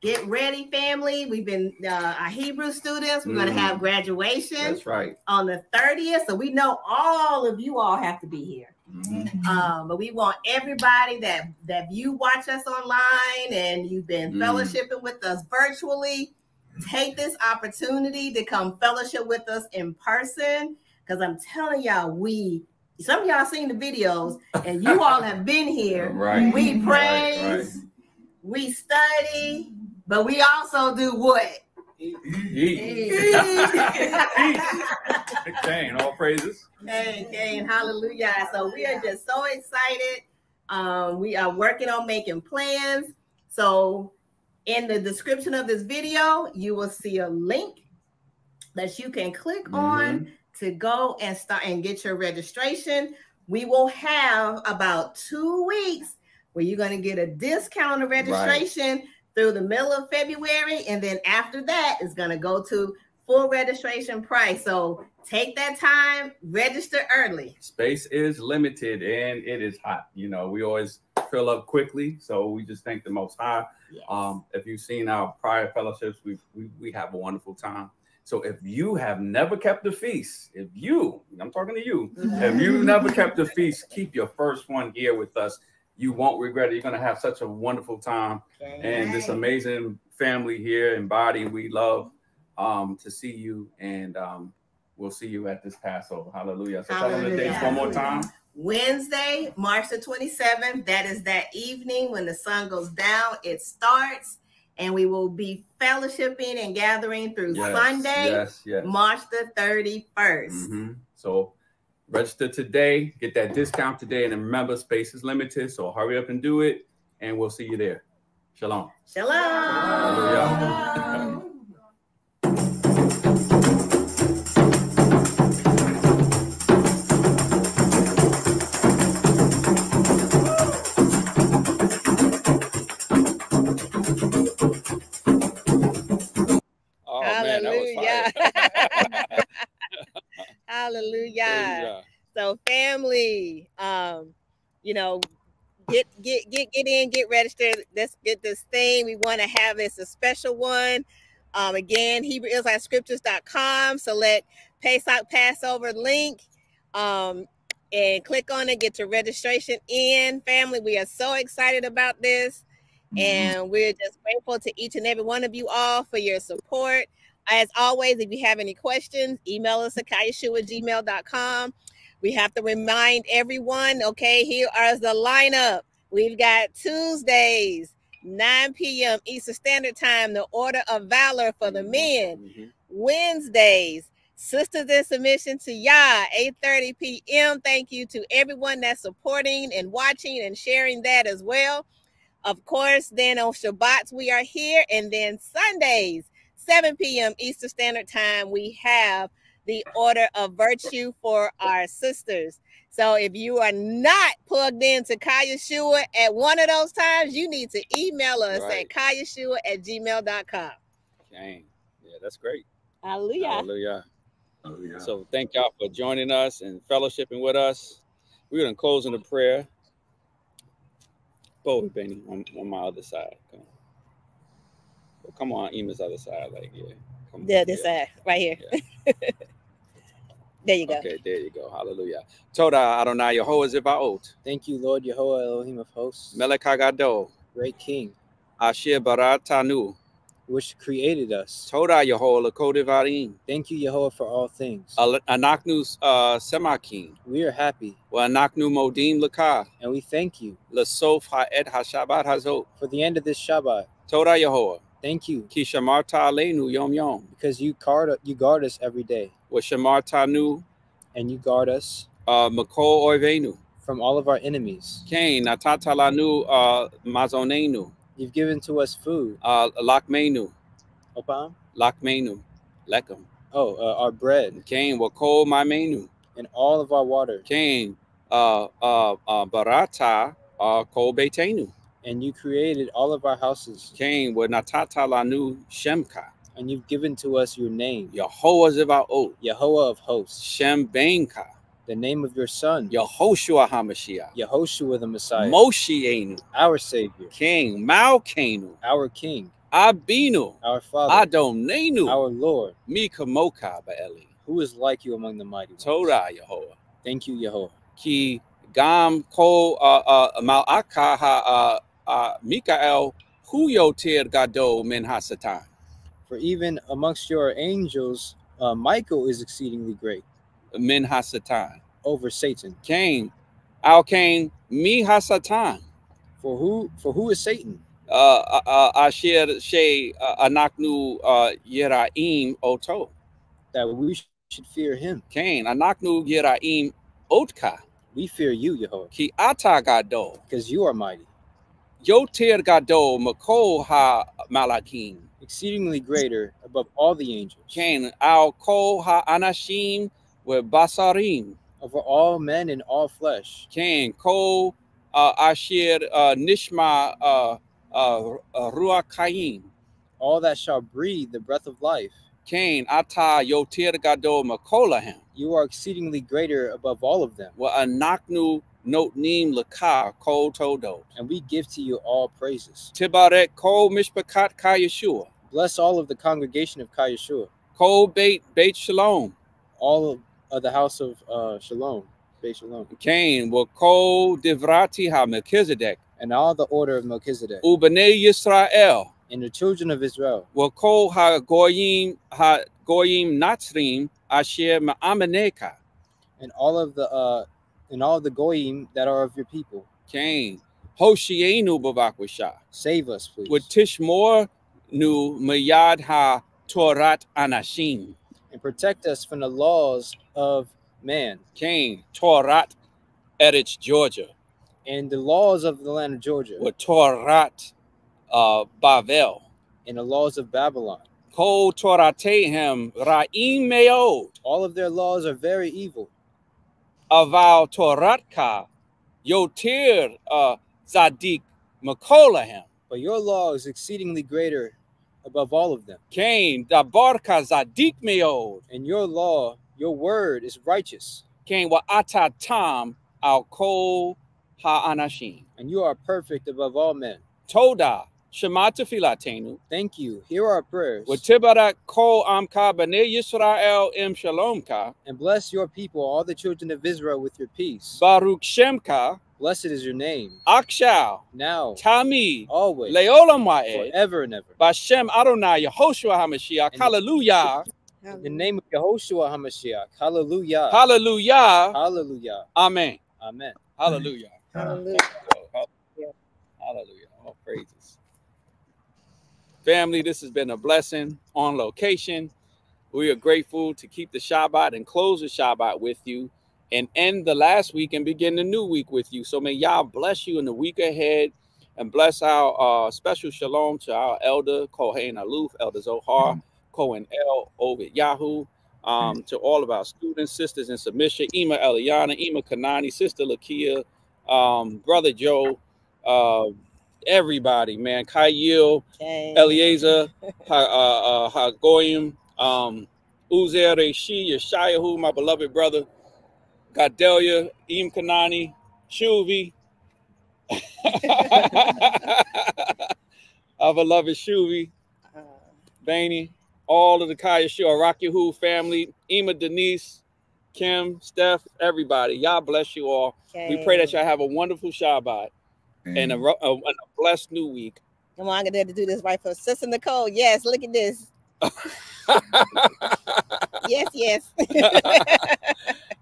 Speaker 6: get ready, family. We've been uh, our Hebrew students. We're going to have graduation
Speaker 5: That's right.
Speaker 6: on the 30th. So we know all of you all have to be here.
Speaker 5: Mhm.
Speaker 6: Um, but we want everybody that that you watch us online and you've been
Speaker 5: Mm.
Speaker 6: fellowshipping with us virtually, take this opportunity to come fellowship with us in person. Because I'm telling y'all, we some of y'all seen the videos and you all have been here.
Speaker 5: Right.
Speaker 6: We
Speaker 5: Right,
Speaker 6: praise, we study, but we also do what?
Speaker 5: Eat. Dang, all praises.
Speaker 6: Hey, and hallelujah. So we are just so excited. Um, we are working on making plans. So in the description of this video, you will see a link that you can click mm-hmm. on to go and start and get your registration. We will have about two weeks where you're going to get a discounted registration through the middle of February. And then after that, it's going to go to full registration price. So take that time, register early.
Speaker 5: Space is limited and it is hot. You know, we always fill up quickly. So we just thank the most high.
Speaker 6: Yes.
Speaker 5: Um, if you've seen our prior fellowships, we we we have a wonderful time.
Speaker 9: So if you have never kept the feast, if you, I'm talking to you, if you never kept the feast, keep your first one here with us. You won't regret it. You're going to have such a wonderful time. And this amazing family here in body, we love um, to see you. And um, we'll see you at this Passover. Hallelujah. So tell them the dates one more time.
Speaker 10: Wednesday, March the 27th. That is that evening when the sun goes down. It starts, and we will be fellowshipping and gathering through
Speaker 9: Yes,
Speaker 10: Sunday,
Speaker 9: Yes, yes.
Speaker 10: March the 31st.
Speaker 9: Mhm. So register today, get that discount today, and remember, space is limited. So hurry up and do it, and we'll see you there. Shalom.
Speaker 10: Shalom.
Speaker 9: Hallelujah.
Speaker 6: So family, um, you know, get get get get in, get registered. Let's get this thing. We want to have this a special one. Um, again, HebrewIsraelScriptures.com. Select Pesach Passover link. Um, and click on it, get your registration in. Family, we are so excited about this. And we're just grateful to each and every one of you all for your support. As always, if you have any questions, email us at gmail.com. We have to remind everyone, okay, here is the lineup. We've got Tuesdays, 9 p.m. Eastern Standard Time, the Order of Valor for the men.
Speaker 5: Mhm.
Speaker 6: Wednesdays, Sisters in Submission to Yah, 8:30 p.m. Thank you to everyone that's supporting and watching and sharing that as well. Of course, then on Shabbats we are here, and then Sundays, 7 p.m. Eastern Standard Time, we have the Order of Virtue for our sisters. So if you are not plugged into Khai Yashua at one of those times, you need to email us
Speaker 5: Right.
Speaker 6: at kayashua at gmail.com.
Speaker 5: Dang. Yeah, that's great.
Speaker 6: Hallelujah.
Speaker 5: Hallelujah.
Speaker 7: Hallelujah.
Speaker 5: So thank y'all for joining us and fellowshipping with us. We're gonna close in a prayer. Go, Benny, on, on my other side. Come on. Well, come on, Ema's other side, like yeah. Come on.
Speaker 6: Yeah, this
Speaker 5: yeah.
Speaker 6: side, right here. there you go.
Speaker 5: Okay, there you go. Hallelujah. Toda Adonai Yehovah Zivaot.
Speaker 8: Thank you, Lord Yehovah Elohim of hosts,
Speaker 5: Melech Hagado.
Speaker 8: great King,
Speaker 5: Asher Barat Tanu.
Speaker 8: which created us.
Speaker 5: Toda Yehovah Lakodevarim.
Speaker 8: Thank you, Yehovah, for all things.
Speaker 5: Anaknu uh, Semakim.
Speaker 8: We are happy,
Speaker 5: Wa Anaknu Modim Lakah.
Speaker 8: and we thank you
Speaker 5: Lasof Ha'ed HaShabbat Hazot.
Speaker 8: for the end of this Shabbat.
Speaker 5: Toda Yehovah.
Speaker 8: Thank you,
Speaker 5: Ki Shamarta Aleinu Yom Yom.
Speaker 8: because you guard you guard us every day,
Speaker 5: Wa Shamarta Nu
Speaker 8: and you guard us
Speaker 5: uh, Makol Oivenu.
Speaker 8: from all of our enemies.
Speaker 5: Cain Natata Lanu uh, Mazonenu.
Speaker 8: You've given to us food,
Speaker 5: Uh, Lakmenu.
Speaker 8: Opam.
Speaker 5: Lakmenu. Lekum.
Speaker 8: Oh, uh, our bread
Speaker 5: Cain Wakol Mamenu.
Speaker 8: and all of our water,
Speaker 5: Cain uh, uh, uh, Barata uh, Kol Betenu.
Speaker 8: and you created all of our houses,
Speaker 5: Cain Natata Lanu Shemka.
Speaker 8: And you've given to us your name,
Speaker 5: Yehovah Zivaot.
Speaker 8: Yehovah of hosts,
Speaker 5: Shem Benka.
Speaker 8: the name of your Son,
Speaker 5: Yehoshua HaMashiach.
Speaker 8: Yehoshua the Messiah,
Speaker 5: Moshienu.
Speaker 8: our Savior,
Speaker 5: King Malkenu.
Speaker 8: our King,
Speaker 5: Abinu.
Speaker 8: our Father,
Speaker 5: Adonenu.
Speaker 8: our Lord,
Speaker 5: Mika Moka Ba'eli.
Speaker 8: who is like you among the mighty ones.
Speaker 5: Toda Yehovah.
Speaker 8: Thank you, Yehovah.
Speaker 5: Ki Gam Ko uh, uh, Malaka Ha uh, uh, Mikael Huyotir Gado Min Hasatan.
Speaker 8: For even amongst your angels, uh, Michael is exceedingly great
Speaker 5: Min Hasatan.
Speaker 8: over Satan.
Speaker 5: Cain. Al Cain Mi Hasatan.
Speaker 8: For who? For who is Satan?
Speaker 5: Uh, uh, uh, Asher She uh, Anaknu uh, Yeraim Oto.
Speaker 8: That we should fear him.
Speaker 5: Cain Anaknu Yeraim Otka.
Speaker 8: We fear you, Yehovah,
Speaker 5: Ki Ata Gado.
Speaker 8: because you are mighty,
Speaker 5: Yotir Gado Makol Ha Malakim.
Speaker 8: exceedingly greater above all the angels,
Speaker 5: Cain Al Kol Ha Anashim with Basarim.
Speaker 8: over all men and all flesh.
Speaker 5: Cain Kol uh, Asher uh, Nishma uh, Ruach.
Speaker 8: All that shall breathe the breath of life.
Speaker 5: Cain Ata Yotir Gado Makolahem.
Speaker 8: You are exceedingly greater above all of them,
Speaker 5: Wa Anaknu Notnim Lakar Kol Todo.
Speaker 8: and we give to you all praises.
Speaker 5: Tibaret Kol Mishpakat Khai Yashua.
Speaker 8: Bless all of the congregation of Khai Yashua,
Speaker 5: Kol Beit Beit Shalom.
Speaker 8: all of, of the house of uh, Shalom, Beit Shalom,
Speaker 5: Cain will Kol Divrati Ha Melchizedek.
Speaker 8: and all the order of Melchizedek,
Speaker 5: Ubnei Yisrael
Speaker 8: and the children of Israel,
Speaker 5: will Kol Ha Goyim Ha Goyim Natsrim Asher Ma'ameneka.
Speaker 8: and all of the uh, and all the goyim that are of your people.
Speaker 5: Cain. Hoshienu Bavakwisha.
Speaker 8: Save us, please,
Speaker 5: With Tishmor Nu Mayad Ha Torat Anashim.
Speaker 8: and protect us from the laws of man
Speaker 5: Cain. Torat Erich Georgia.
Speaker 8: and the laws of the land of Georgia
Speaker 5: With Torat uh, Bavel.
Speaker 8: and the laws of Babylon.
Speaker 5: Kol Toratehem Ra'im Meod.
Speaker 8: All of their laws are very evil.
Speaker 5: Aval Toratka Yotir uh, Zadik Makolahem.
Speaker 8: But your law is exceedingly greater above all of them.
Speaker 5: Cain Dabarka Zadik Meod.
Speaker 8: And your law, your word is righteous.
Speaker 5: Cain wa Atatam Al Kol Ha'anashim.
Speaker 8: And you are perfect above all men.
Speaker 5: Toda Shemata Filatenu.
Speaker 8: Thank you. Hear our prayers.
Speaker 5: Watibarak Kol Amka B'nei Yisrael Im Shalomka.
Speaker 8: And bless your people, all the children of Israel, with your peace.
Speaker 5: Baruch Shemka.
Speaker 8: Blessed is your name.
Speaker 5: Akshal.
Speaker 8: Now,
Speaker 5: Tami.
Speaker 8: always,
Speaker 5: Leolam Wa'ed.
Speaker 8: forever and ever.
Speaker 5: Bashem Adonai Yehoshua HaMashiach.
Speaker 8: And-
Speaker 5: Hallelujah.
Speaker 8: In the name of Yehoshua HaMashiach. Hallelujah.
Speaker 5: Hallelujah.
Speaker 8: Hallelujah.
Speaker 5: Amen.
Speaker 8: Amen.
Speaker 5: Hallelujah.
Speaker 6: Hallelujah. Oh, oh.
Speaker 5: Hallelujah. Oh, all praises. Family, this has been a blessing on location. We are grateful to keep the Shabbat and close the Shabbat with you and end the last week and begin the new week with you. So may Yah bless you in the week ahead and bless our uh, special shalom to our elder, Kohen Aluf, Elder Zohar, Cohen El, Ovid Yahoo, um, to all of our students, sisters in submission, Ema Eliana, Ema Kanani, Sister Lakia, um, Brother Joe, uh, everybody, man, Kayil,
Speaker 6: Okay.
Speaker 5: Eliezer, Ha- uh, uh, Hagoyim, um, Uzer Reshi, Yeshayahu, my beloved brother, Gadelia, Im Kanani, Shuvi, our beloved Shuvi,
Speaker 6: Uh,
Speaker 5: Baney, all of the Kaya Arakihu family, Ema Denise, Kim, Steph, everybody. Y'all bless you all. We pray that y'all have a wonderful Shabbat and a, a, a blessed new week.
Speaker 6: Come on, I'm gonna do this right for Sister Nicole. Yes, look at this. yes, yes.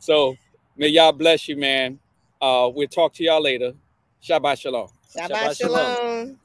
Speaker 5: So may y'all bless you, man. Uh, we'll talk to y'all later. Shabbat shalom.
Speaker 6: Shabbat
Speaker 8: Shabbat shalom.
Speaker 6: shalom.